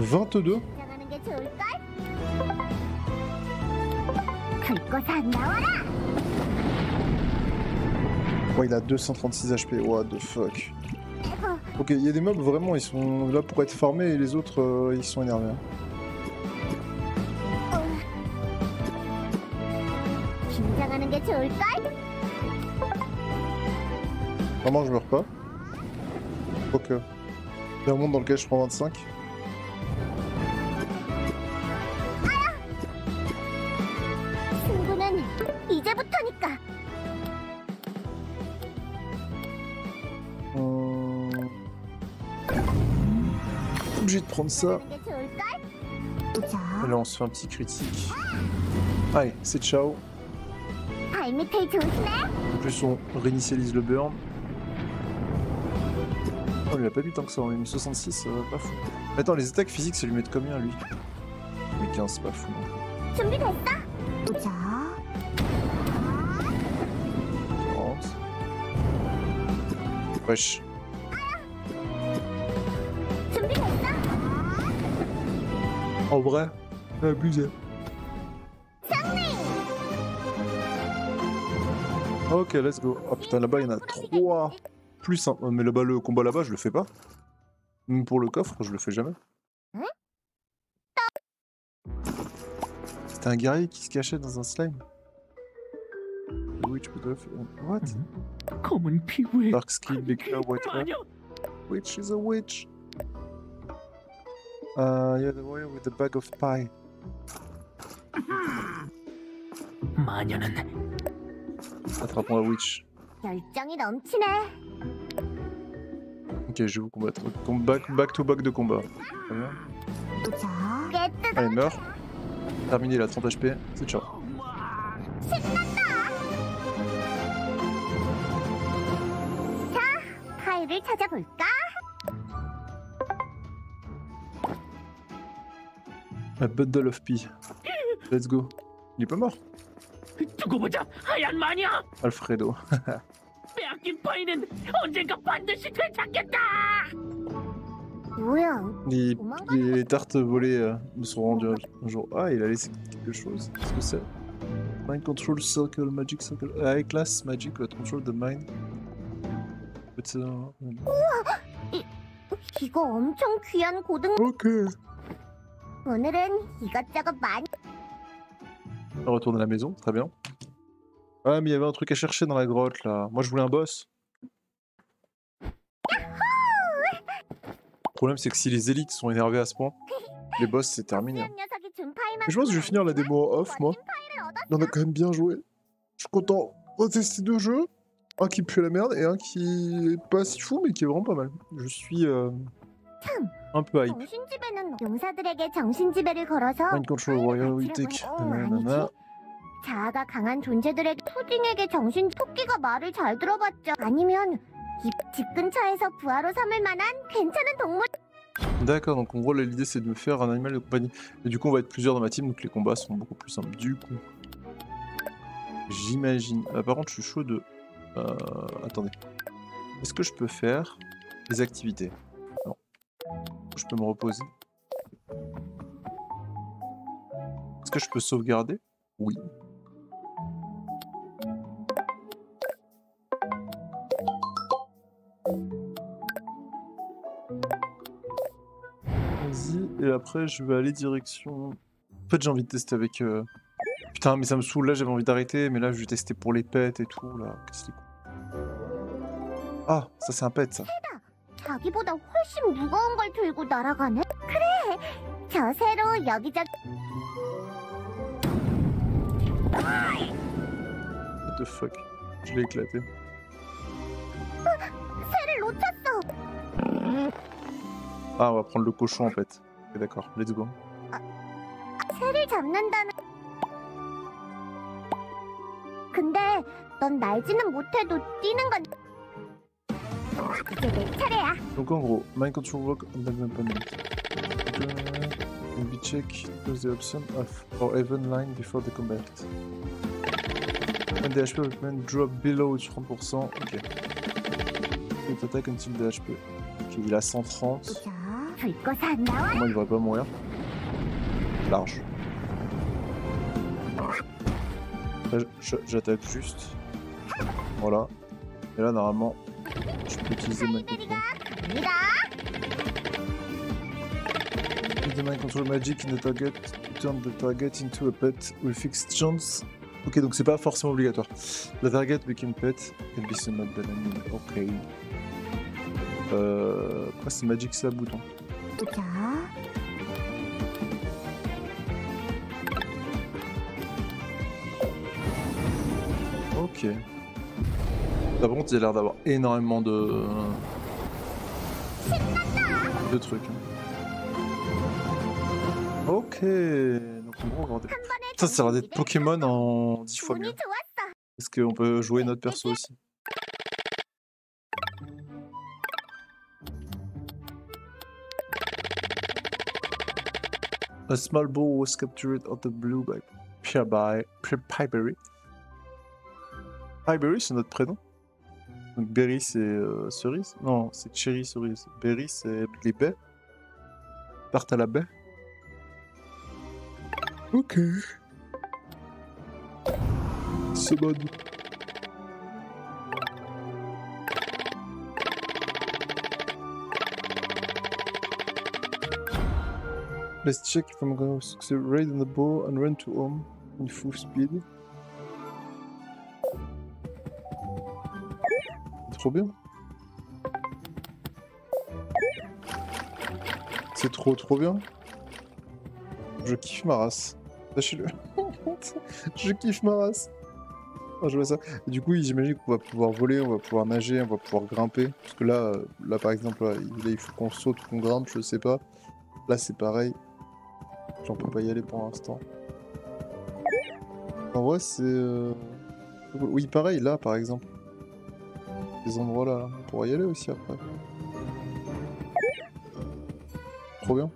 22 Ouais, il a 236 HP. What the fuck. Ok, il y a des mobs vraiment, ils sont là pour être formés et les autres, euh, ils sont énervés. Hein. Vraiment, je meurs pas. Ok. Il y a un monde dans lequel je prends 25. de prendre ça. Là, on se fait un petit critique. Allez, c'est ciao. En plus, on réinitialise le burn. Oh, il a pas mis tant que ça, on a mis 66, ça va pas fou. Attends, les attaques physiques, ça lui met de combien, lui? Mais 15, c'est pas fou. Wesh. comprends? Abusé. Ok, let's go. Oh putain, là-bas, il y en a trois. Plus un. Mais là-bas, le combat là-bas, je le fais pas. Même pour le coffre, je le fais jamais. C'était un guerrier qui se cachait dans un slime. Oui, tu peux What? Dark skin, big white. Witch is a witch. Uh, yeah, the warrior with the bag of pie. 마녀는 Attrapons la witch. 열정이 넘치네. Ok, je vais vous combattre. Com- Back, back to back de combat. Très bien. 자, 깨뜨 Allez, meurs. Terminé, la 30 HP. C'est ciao. 파일을 찾아볼까? A bundle of pee. Let's go. Il est pas mort. Alfredo. les, les tartes volées euh, me sont rendues un jour. Ah, il a laissé quelque chose. Qu'est-ce que c'est? Mind Control Circle, Magic Circle. Ah, class Magic, Control the Mind. Ok. 오늘은 이것저것 많이. On retourne à la maison, très bien. Ah, mais il y avait un truc à chercher dans la grotte là. Moi je voulais un boss. Le problème c'est que si les élites sont énervés à ce point, les boss c'est terminé. hein. 녀석이 준 파일만. Mais je pense que je vais finir la démo en off moi. On a quand même bien joué. Je suis content de tester deux jeux. Un qui pue la merde et un qui est pas si fou mais qui est vraiment pas mal. Je suis euh, un peu hype. 정신지배는 용사들에게 정신지배를 걸어서 Mind control warrior we take. 어, nanana. 아니지. 자아가 강한 존재들에게 푸딩에게 정신 토끼가 말을 잘 들어봤죠. 아니면 이 집 근처에서 부하로 삼을 만한 괜찮은 동물. D'accord, donc en gros là, l'idée c'est de me faire un animal de compagnie. Et du coup on va être plusieurs dans ma team, donc les combats sont beaucoup plus simples. Du coup, j'imagine. Ah, par contre je suis chaud de... Euh, attendez. Est-ce que je peux faire des activités Je peux me reposer. Est-ce que je peux sauvegarder? Oui. Vas-y, et après je vais aller direction. En fait, j'ai envie de tester avec. euh, Putain, mais ça me saoule là, j'avais envie d'arrêter, mais là je vais tester pour les pets et tout. là. Ah, ça c'est un pet ça. 자기보다 훨씬 무거운 걸 들고 날아가네. 그래. 저 새로 여기저기 What the fuck Je l'ai éclaté. 새를 놓쳤어. Ah, on va prendre le cochon en fait. Ok, d'accord, let's go. 새를 잡는다는. 근데 넌 날지는 못해도 뛰는 건. Donc en gros, mind control work on development. And we check the option of or even line before the combat. And the HP will drop below 30%. Ok. It attack until the HP. Ok, il a 130. Moi, il devrait pas mourir. Large. J'attaque juste. Voilà. Et là, normalement, je peux utiliser ma control. control magic in the target, turn the target into a pet with fixed chance. Ok, donc c'est pas forcément obligatoire. The target became pet can be summoned by an Ok. Euh, après c'est magic, c'est bouton? Ok. Par contre, il a l'air d'avoir énormément de. trucs. Hein. Ok, donc on va regarder. Putain, ça a l'air d'être Pokémon en 10 fois mieux. Est-ce qu'on peut jouer notre perso aussi? A small ball was captured on the blue by Piberry. Piberry, c'est notre prénom donc Berry, c'est euh, cerise? Non, c'est cherry cerise. Berry, c'est les baies. Tarte à la baie. Ok. C'est bon. Let's check if I'm gonna succeed. Raid on the bow and run to home in full speed. Bien. C'est trop trop bien. Je kiffe ma race. Je kiffe ma race. Oh, je vois ça. Du coup, j'imagine qu'on va pouvoir voler, on va pouvoir nager, on va pouvoir grimper. Parce que là, euh, là par exemple, il faut qu'on saute, qu'on grimpe, je sais pas. Là, c'est pareil. J'en peux pas y aller pour l'instant. En vrai, c'est... euh, Oui, pareil, là, par exemple Ces endroits-là, là. on pourra y aller aussi après. Trop bien.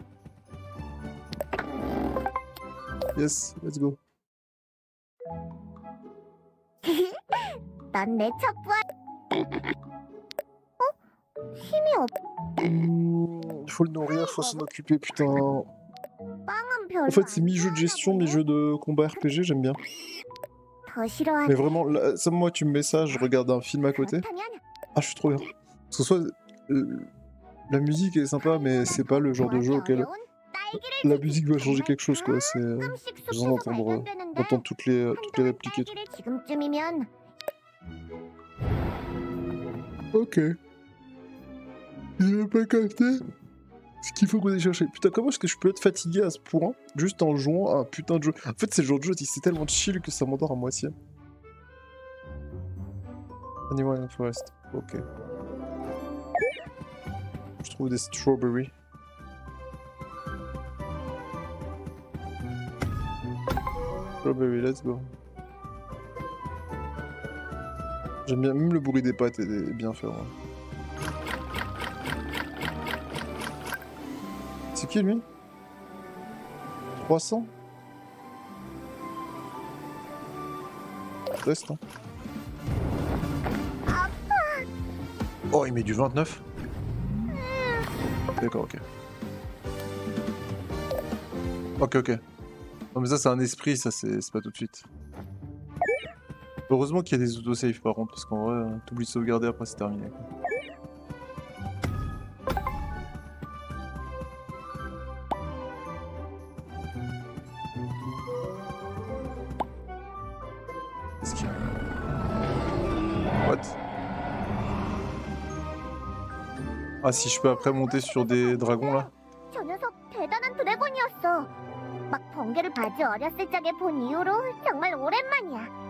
Yes, let's go. 넌 내 첫 부하. 어? 힘이 없. Mmh, Il faut le nourrir, faut s'en occuper, putain. En 빵은 별로. fait, c'est 안 mi-jeu de gestion, 좋아하나 mi-jeu de combat RPG, j'aime bien. 보네. 더 싫어하는. Mais vraiment, là, ça, moi, tu me mets ça, je regarde un film à côté. Ah, je suis trop bien. Parce que soit euh, la musique est sympa, mais c'est pas le genre de jeu auquel la musique va changer quelque chose, quoi. C'est besoin d'entendre entendre toutes les, euh, toutes les répliques. Ok. Il n'a pas capté ce qu'il faut qu'on aille chercher. Putain, comment est-ce que je peux être fatigué à ce point juste en jouant à un putain de jeu? En fait, ces genre de jeu, c'est tellement chill que ça m'endort à moitié. Animal in Forest. Ok. Je trouve des strawberries. Strawberry, let's go. J'aime bien, même le bruit des pattes est, bien fait. ouais. C'est qui lui? 300 Test. hein. Oh, il met du 29 D'accord, ok. Ok, ok. Non, mais ça, c'est un esprit, ça, c'est pas tout de suite. Heureusement qu'il y a des autosaves par contre, parce qu'en vrai, euh, t'oublies de sauvegarder après, c'est terminé. Ah, si je peux après monter sur des dragons là 저 녀석 대단한 드래곤이었어. 막 번개를 아주 어렸을 적에 본 이후로 정말 오랜만이야.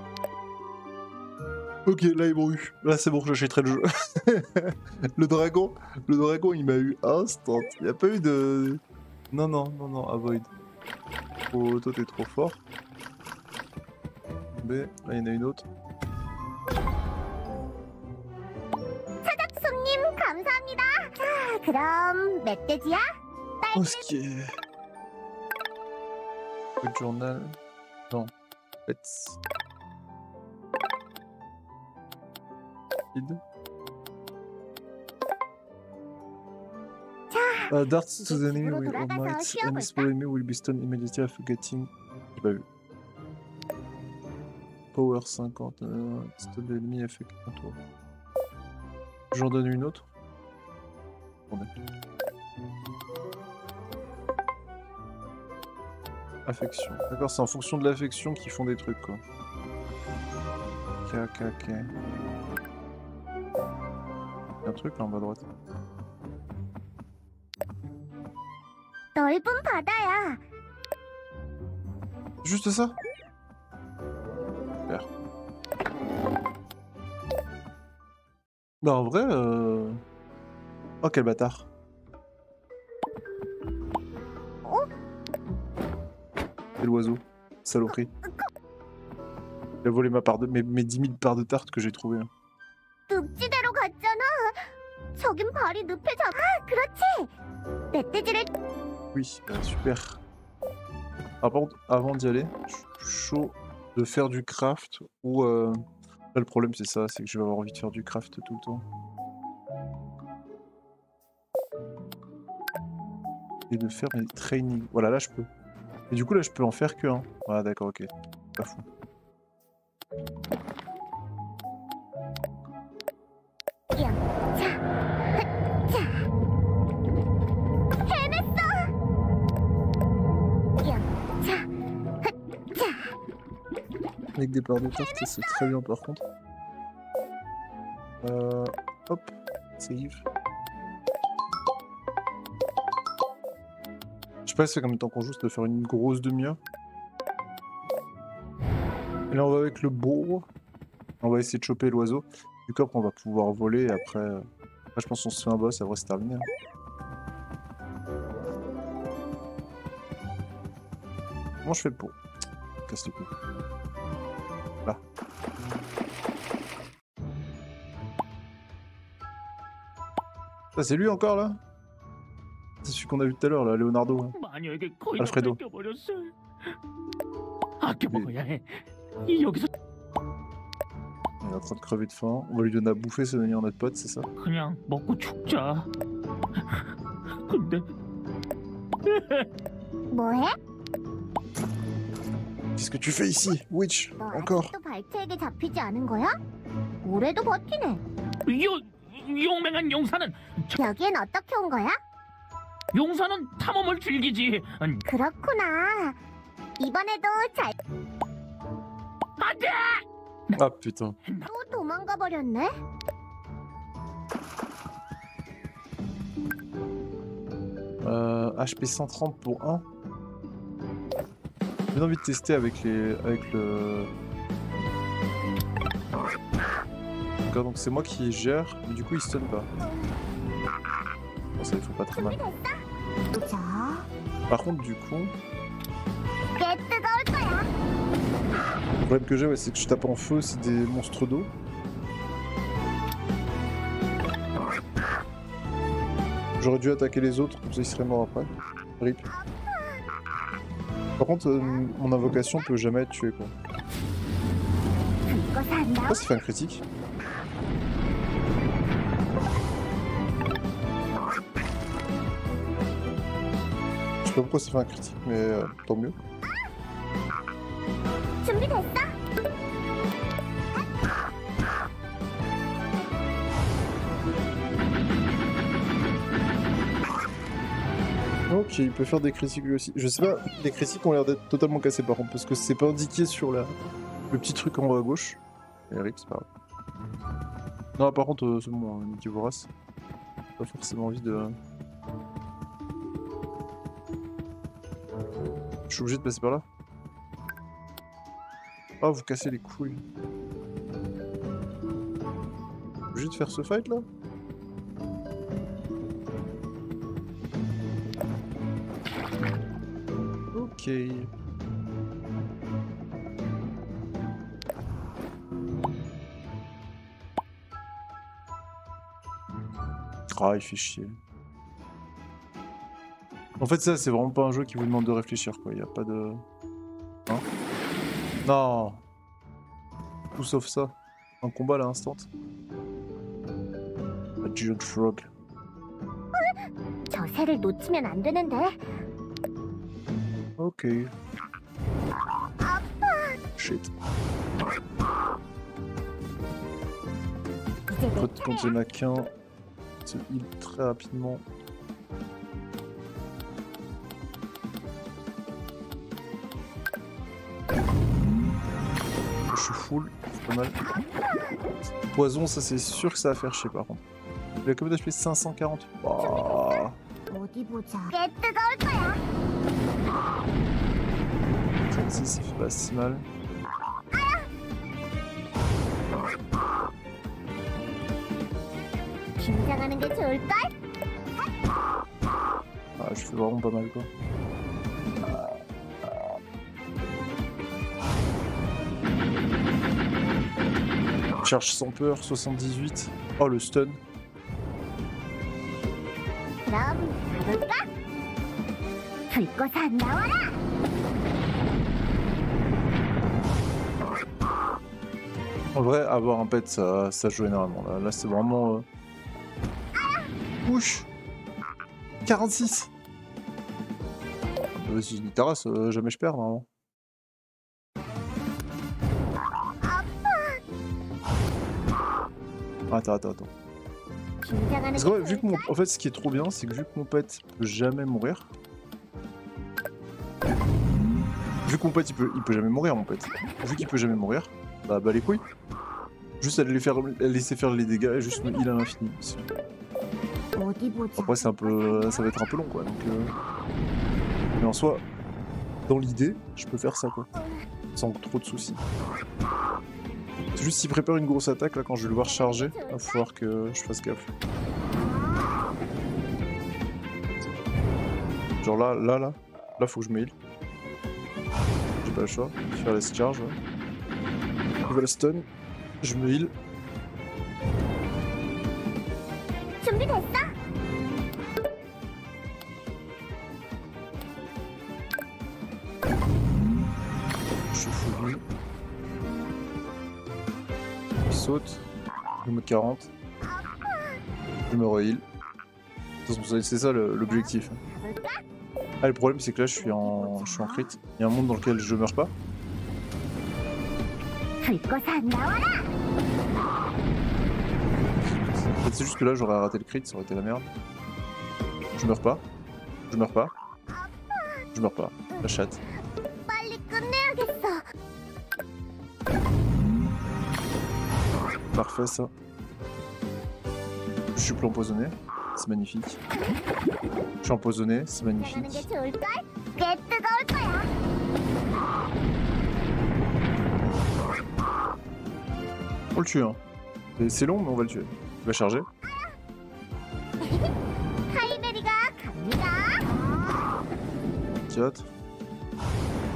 Ok, là ils m'ont eu. Là c'est bon, j'achèterai le jeu. le dragon, le dragon il m'a eu instant. Il n'y a pas eu de... Non, non, non, non, avoid. Oh, toi t'es trop fort. B, là il y en a une autre. 그럼 멧돼지야? Oh, ce qui est... Good journal. Non. Pets. Feed. Uh, darts to the enemy with all might, and this enemy will be stunned immediately after getting... J'ai pas vu. Power 50, euh, stun l'ennemi effet un tour. J'en donne une autre. Affection. D'accord, c'est en fonction de l'affection qu'ils font des trucs, quoi. Ok, ok, ok. Il y a un truc là en bas à droite. Juste ça? Super. Bah, en vrai... Euh... Oh quel bâtard. Quel oiseau. Saloperie. Il a volé ma part de... mes, mes 10 000 parts de tarte que j'ai trouvées. Hein. Oui, euh, super. Avant d'y aller, je suis chaud de faire du craft ou... Euh... Là, le problème c'est ça, c'est que je vais avoir envie de faire du craft tout le temps. Et de faire mes training. Voilà, là je peux. Et du coup, là, je peux en faire que un. Ah, d'accord, ok. Pas fou. Avec des parts de carte, ça, c'est très bien par contre. Euh, hop, save. C'est combien de temps qu'on joue, ça doit faire une grosse demi-heure. Et là on va avec le beau. On va essayer de choper l'oiseau. Du coup on va pouvoir voler et après... euh, après je pense qu'on se fait un boss, après c'est terminé. hein. Comment je fais pour Casse les couilles. Là. Ça c'est lui encore là? C'est celui qu'on a vu tout à l'heure là, Leonardo. Hein. 마녀에게 거의 다 알프레도. 뺏겨버렸어. 아껴 먹어야 해. 이 여기서 Il est en train de crever de faim. On va lui donner à bouffer, c'est devenir notre pote, c'est ça 그냥 먹고 죽자. 근데 뭐해? Qu'est-ce que tu fais ici Witch 너 Encore 아직도 발체에게 잡히지 않은 거야? 올해도 버티네. 요 용맹한 용사는 여기엔 어떻게 온 거야? 용사는 탐험을 즐기지. 안- 그렇구나. 이번에도 잘 안돼. Ah putain. 또 도망가 버렸네. Euh, HP 130 pour 1. J'ai envie de tester avec les. avec le. D'accord, donc c'est moi qui gère, mais du coup il stun pas. Bon, ça il faut pas très mal. Par contre, du coup. Le problème que j'ai, ouais, c'est que je tape en feu, c'est des monstres d'eau. J'aurais dû attaquer les autres, comme ça ils seraient morts après. Rip. Par contre, euh, mon invocation peut jamais être tuée, quoi. Ah, c'est fait un critique. Je sais pas pourquoi ça fait un critique, mais euh, tant mieux. Ok, il peut faire des critiques lui aussi. Je sais pas, les critiques ont l'air d'être totalement cassées par contre, parce que c'est pas indiqué sur le petit truc en haut à gauche. Et rip, c'est pas. Non, par contre, euh, c'est bon, hein, Nicky Vorace. Pas forcément envie de. Je suis obligé de passer par là Ah, vous cassez les couilles. Obligé de faire ce fight là Ok. Ah, il fait chier. En fait, ça, c'est vraiment pas un jeu qui vous demande de réfléchir, quoi. Il a pas de... Hein non Tout sauf ça. Un combat à l'instant. Adult Frog. Ok. Shit. Quand il n'y en a qu'un, se heal très rapidement. je suis full, c'est pas mal. Poison, ça c'est sûr que ça va faire chier par contre. Il a combien d'HP 540 oh. Ça, ça fait pas si mal. Ah, je fais vraiment pas mal quoi. charge sans peur, 78. Oh le stun. En vrai, avoir un pet, ça, ça joue énormément. Là, c'est vraiment... Euh... 46 Vas-y, bah, euh, jamais je perds, normalement. Attends, attends, attends. Parce que, vu que mon... En fait, ce qui est trop bien, c'est que vu que mon pet peut jamais mourir. Vu que mon pet il peut, il peut jamais mourir, mon pet. Vu qu'il peut jamais mourir, bah, bah les couilles. Juste à laisser faire les dégâts et juste il à l'infini. Après, c'est un peu. Ça va être un peu long quoi. Donc, euh... Mais en soi, dans l'idée, je peux faire ça quoi. Sans trop de soucis. Juste s'il prépare une grosse attaque là quand je vais le voir charger, il va falloir que je fasse gaffe. Genre là, là, là, là faut que je me heal. J'ai pas le choix. Faire la charge. Ouais. Stun. Je me heal. Je me 40. Je me. C'est ça l'objectif. Ah, le problème c'est que là je suis en, je suis en crit. Il y a un monde dans lequel je meurs pas. C'est juste que là j'aurais raté le crit, ça aurait été la merde. Je meurs pas. Je meurs pas. Je meurs pas. La chatte. parfait ça. Je suis plus empoisonné, c'est magnifique. Je suis empoisonné, c'est magnifique. On le tue hein. C'est long mais on va le tuer. Il va charger.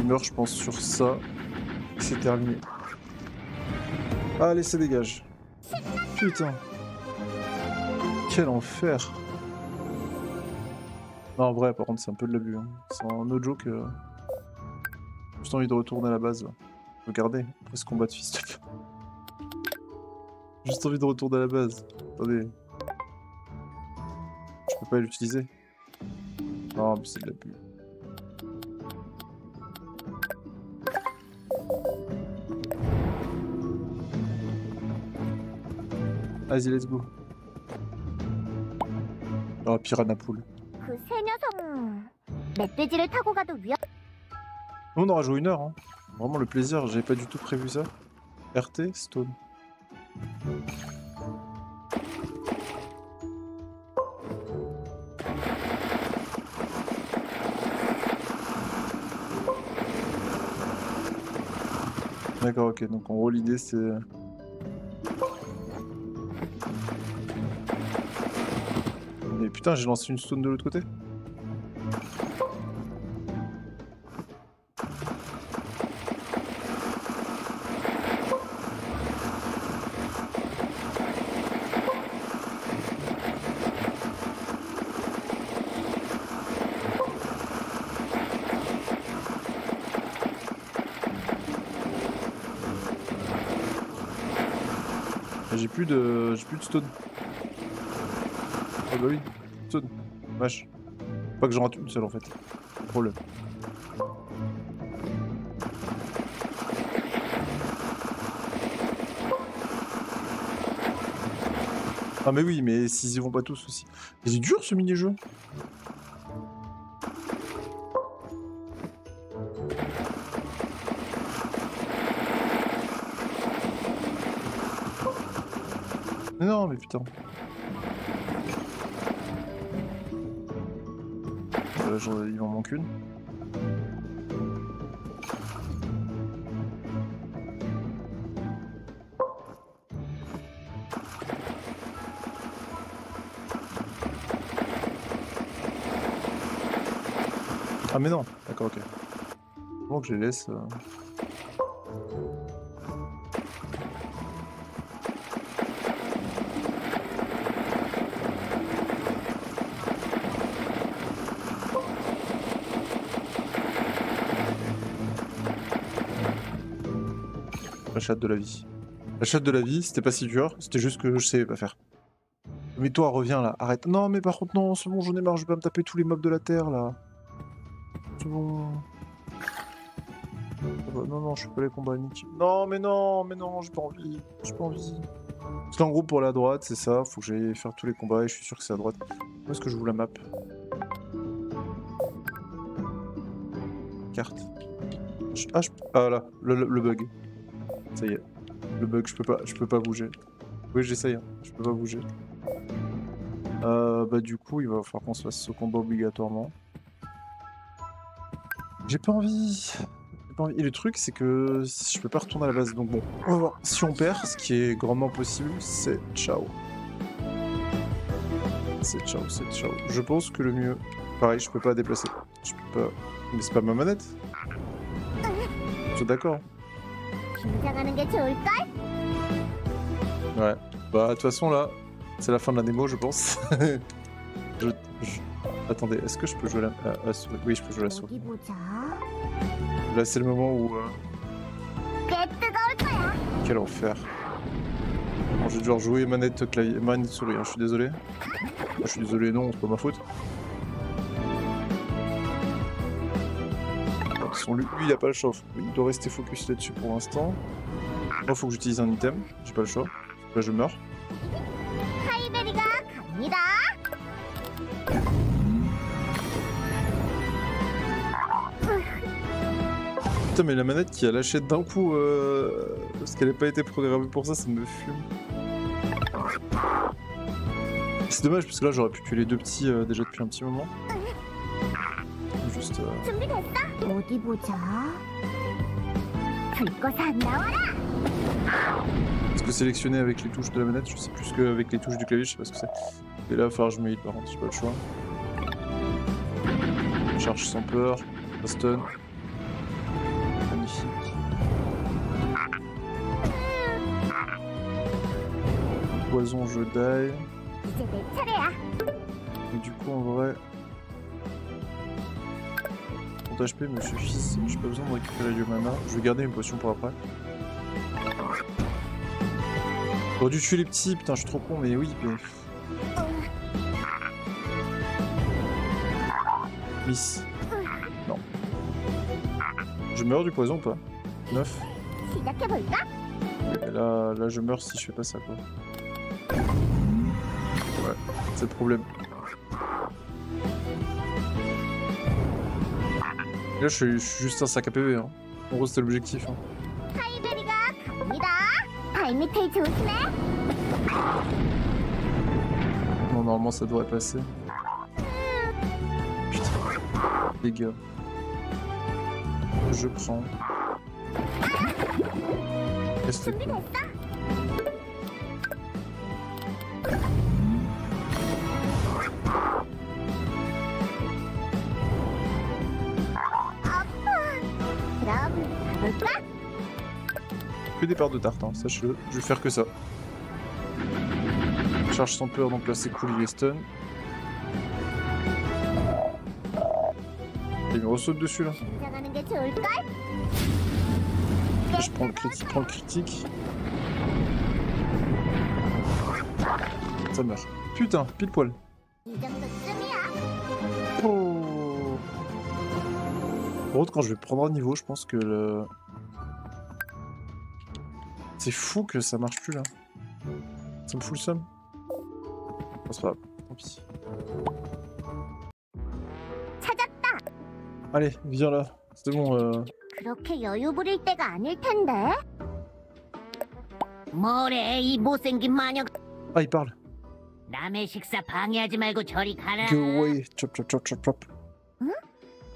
Il meurt, je pense, sur ça. C'est terminé. Allez, ça dégage. Putain. Quel enfer. Non, en vrai, par contre, c'est un peu de l'abus. Hein. C'est un autre joke. euh. J'ai Juste envie de retourner à la base. là. Regardez, après ce combat de fist. Juste envie de retourner à la base. Attendez. Je peux pas l'utiliser. Non, mais c'est de l'abus. Vas-y, let's go. Oh, piranha poule. On aura joué une heure, hein. Vraiment le plaisir, j'avais pas du tout prévu ça. RT, Stone. D'accord, ok, donc en gros l'idée c'est... j'ai lancé une stone de l'autre côté. J'ai plus de. J'ai plus de stone. Ah bah oui, Vache. Pas que j'en rate une seule en fait. Problème. Ah mais oui, mais s'ils y vont pas tous aussi. Mais C'est dur ce mini-jeu. Non, mais putain. Euh, il m'en manque une. Ah mais non, d'accord, ok. Bon que je les laisse. euh. Chatte de la vie. La chatte de la vie, c'était pas si dur, c'était juste que je savais pas faire. Mais toi, reviens là, arrête. Non, mais par contre, non, c'est bon, j'en ai marre, je vais pas me taper tous les mobs de la terre là. c'est bon. Ah bah, non, non, je fais pas les combats inutiles. Non, mais non, mais non, j'ai pas envie. J'ai pas envie. Gros, pour la droite, c'est ça. Faut que j'aille faire tous les combats et je suis sûr que c'est à droite. Où est-ce que je vous la map? Carte. Ah, je... ah là, le bug. Le bug, je peux pas, je peux pas bouger. Oui, j'essaye. hein. Je peux pas bouger. Euh, bah du coup, il va falloir qu'on se fasse ce combat obligatoirement. J'ai pas envie. J'ai pas envie. Et le truc, c'est que je peux pas retourner à la base. Donc bon, on va voir. Si on perd, ce qui est grandement possible, c'est ciao. C'est ciao, c'est ciao. Je pense que le mieux... Pareil, je peux pas déplacer. Je peux pas... Mais c'est pas ma manette Je suis d'accord. 긴장하는 게 좋을까? Ouais. Bah, de toute façon, là, c'est la fin de la démo, je pense. je, je- Attendez, est-ce que je peux jouer à la, à la souris Oui, je peux jouer à la souris. 어디 보자. Là, c'est le moment où... euh, 꽤 뜨거울 거야. Quel enfer. Bon, je vais devoir jouer manette clavier, manette souris, hein, je suis désolé. Enfin, je suis désolé, non, c'est pas ma faute. Lui, il a pas le choix. Il doit rester focus là-dessus pour l'instant. Moi, faut que j'utilise un item. J'ai pas le choix. Là, je meurs. Putain, mais la manette qui a lâché d'un coup euh, parce qu'elle n'a pas été programmée pour ça, ça me fume. C'est dommage parce que là j'aurais pu tuer les deux petits euh, déjà depuis un petit moment. 어? 어디 보자. 불꽃아 나와라. Parce que sélectionner avec les touches de la manette, je sais plus qu'avec les touches du clavier, je sais pas ce que c'est. Et là, il va falloir que je me hit par contre, j'ai pas le choix. Charge sans peur, stun. Magnifique. Poison, je die. 이제 내 차례야. Et du coup, en vrai. 30 HP me suffisent, j'ai pas besoin de récupérer du mana, je vais garder une potion pour après. J'aurais dû tuer les petits, putain je suis trop con mais oui. Mais... Miss. Non. Je meurs du poison ou pas? 9. Là, là je meurs si je fais pas ça quoi. Ouais, c'est le problème. Là, je suis, juste un sac à PV. Hein. En gros, c'était l'objectif. Hein. Non, normalement, ça devrait passer. Putain, les gars. Je prends. des parts de tarte, hein, sache-le. Je vais faire que ça. Charge sans peur, donc là c'est cool, il est stun. Il me ressaute dessus là. Je prends le critique, prends le critique. Ça meurt. Putain, pile poil. Oh. Par contre, quand je vais prendre un niveau, je pense que le... C'est fou que ça marche plus là. Ça me fout le seum. Bon, c'est pas grave, tant pis. 찾았다. Allez, viens là. C'est bon, euh... 그렇게 여유 부릴 때가 아닐 텐데. 뭐래 이 못생긴 마녀 Ah, il parle. 남의 식사 방해하지 말고 저리 가라 Go away. Chop, chop, chop, chop, chop.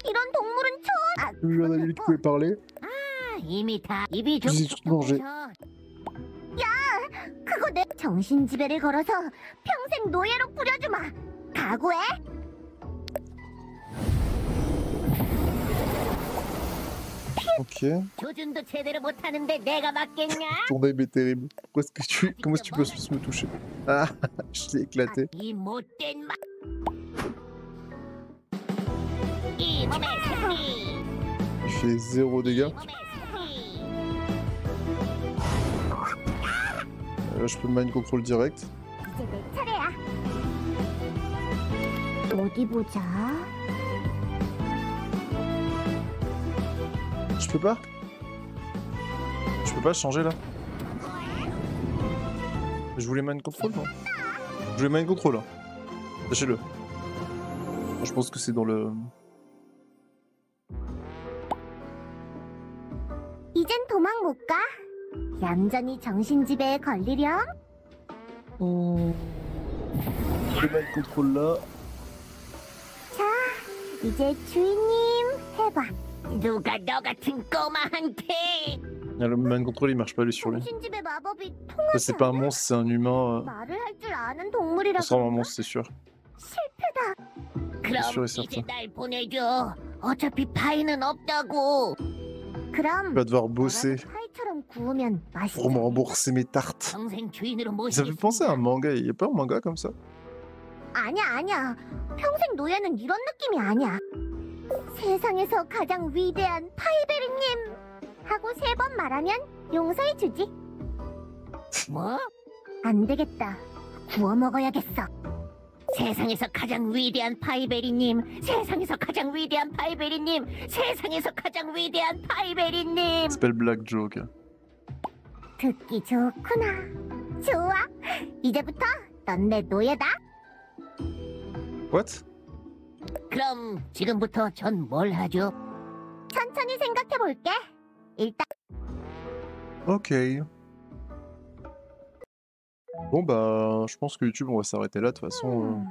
이런 동물은 처음. 아, Lui, on a dit qu'il pouvait parler. 아, 이미 다 입이 좀 J'ai tout mangé. 하고 내 정신 지배를 걸어서 평생 노예로 뿌려주마. 각오해. Ok. Ton aim est terrible. Pourquoi est-ce que tu... Comment est-ce que tu peux se me toucher Ah, je t'ai éclaté. Je fais zéro dégâts. Euh, je peux le mind control direct. Je peux pas? Je peux pas changer là? Je voulais mind control non Je voulais mind control. Hein. Sachez-le. Je pense que c'est dans le... 이젠 도망 못 가. 얌전히 정신지배에 걸리렴. Je voulais mind control là. 이제 주인님 해봐. 누가 너 같은 꼬마한테 Ah, Le mind control il marche pas lui sur lui. 정신지배 마법이 Ça, 통하지 C'est pas un 않아. monstre, c'est un humain. euh, 말을 할 줄 아는 On 동물이라 sera un monstre, c'est sûr. 실패다. 그럼 sûr et 이제 certain. 날 보내줘 어차피 파이는 없다고 그럼 Il va devoir bosser 너라도 파이처럼 구우면 맛있어. rembourser mes tartes. 평생 주인으로 Ça fait penser à un manga. Il y a pas un manga comme ça 아니야 아니야. 평생 노예는 이런 느낌이 아니야. 세상에서 가장 위대한 파이베리님 하고 세 번 말하면 용서해 주지. 뭐? 안 되겠다. 구워 먹어야겠어. 세상에서 가장 위대한 파이베리님 세상에서 가장 위대한 파이베리님 세상에서 가장 위대한 파이베리님 Il s'appelle Black Joke. 듣기 좋구나. 좋아. 이제부터 넌 내 노예다. What 그럼 지금부터 전 뭘 하죠? 천천히 생각해 볼게. 일단 Ok. Bon bah, je pense que YouTube, on va s'arrêter là de toute façon.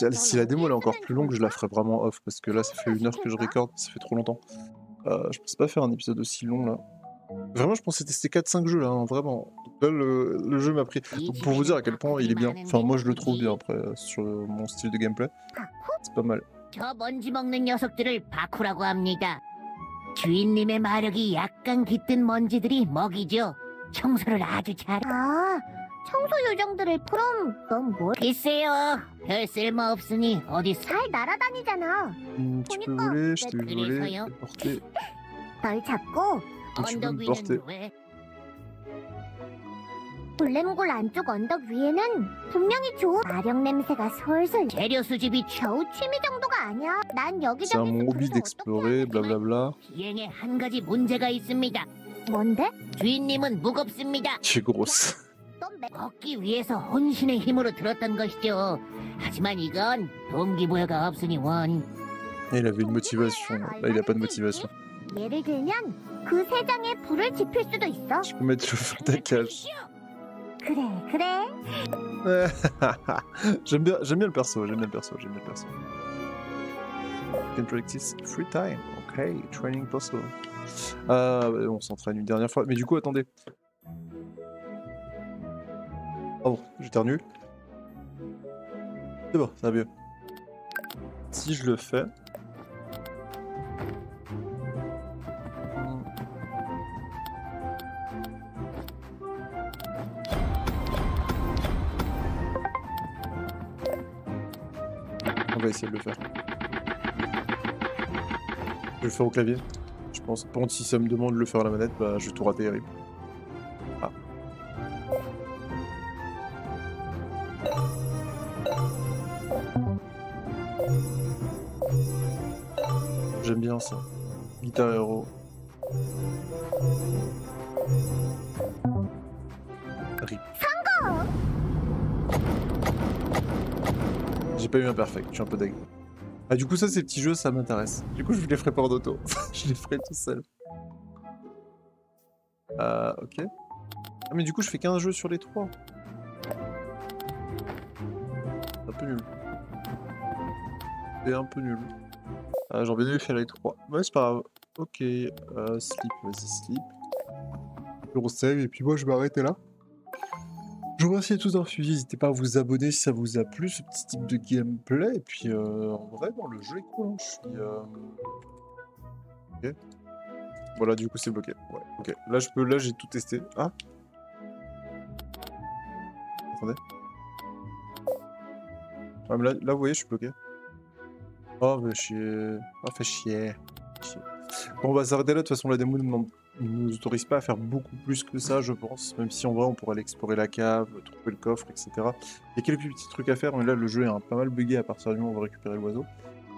euh. Si la démo elle est encore plus longue, je la ferai vraiment off parce que là, ça fait une heure que je recorde, ça fait trop longtemps. Euh, je pense pas faire un épisode aussi long là. Vraiment, je pensais tester 4-5 jeux là, hein, vraiment. Donc là, le, le jeu m'a pris. Donc, pour vous dire à quel point il est bien. Enfin, moi je le trouve bien après, euh, sur mon style de gameplay. C'est pas mal. 저 먼지 먹는 녀석들을 바쿠라고 합니다. 주인님의 마력이 약간 깃든 먼지들이 먹이죠. 청소를 아주 잘. 아 청소 요정들을 그럼 넌 뭘? 글쎄요, 별 쓸모 없으니 어디 사. 잘 날아다니잖아. Hum, tu peux Monica, voler, je t'ai peut-être volé, que les je t'ai porté. 널 잡고 언덕 porter. 위는 왜? 블렘골 안쪽 언덕 위에는 분명히 좋은 마력 냄새가 솔솔. 재료 수집이 겨. 겨우 취미 정도가 아니야. 난 C'est à 여기저기 mon hobby d'explorer, blablabla. 비행에 한 가지 문제가 있습니다. 뭔데? 주인님은 무겁습니다. Grosse. 넌 매... 걷기 위해서 혼신의 힘으로 들었던 것이죠. 하지만 이건 동기부여가 없으니 원. Il avait une motivation. Là, il a pas de motivation. 예를 들면 그 세 장에 불을 지필 수도 있어. Je peux mettre le feu d'attaquage. 그래 그래. j'aime bien, j'aime bien le perso, j'aime bien le perso, j'aime bien le perso. Can practice free time. Ok, training perso. Ah, bah, on s'entraîne une dernière fois. Mais du coup, attendez. Oh, j'éternue. C'est bon, ça va mieux. Si je le fais. essayer de le faire. Je vais le faire au clavier. Je pense. Par contre, si ça me demande de le faire à la manette, bah, je vais tout rater, Je suis un peu deg. Ah du coup ça ces petits jeux ça m'intéresse. Du coup je les ferai pas en auto. je les ferai tout seul. Euh ok. Ah mais du coup je fais 15 jeux sur les 3. Un peu nul. C'est un peu nul. Ah, J'en vais faire les 3. Ouais c'est pas grave. Ok. Euh, sleep, vas-y sleep. Je resave et puis moi je vais arrêter là. Je vous remercie à tous d'avoir suivi, n'hésitez pas à vous abonner si ça vous a plu, ce petit type de gameplay. Et puis, euh, en vrai, bon, le jeu est cool. Je suis. euh, Ok. Voilà, du coup, c'est bloqué. Ouais, ok. Là, je peux. Là, j'ai tout testé. Ah Attendez. Ah, là, vous voyez, je suis bloqué. Oh, mais chier. Ah, fait chier. Bon, on va s'arrêter là. De toute façon, la démo m'en- ne nous autorise pas à faire beaucoup plus que ça, je pense. Même si en vrai, on pourrait aller explorer la cave, trouver le coffre, etc. Il y a quelques petits trucs à faire, mais là, le jeu est un pas mal buggé à partir du moment où on va récupérer l'oiseau.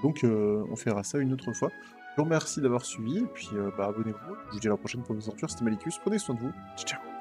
Donc, euh, on fera ça une autre fois. Je vous remercie d'avoir suivi, et puis euh, bah, abonnez-vous. Je vous dis à la prochaine pour une aventure. C'était Malicus, prenez soin de vous. Ciao, ciao.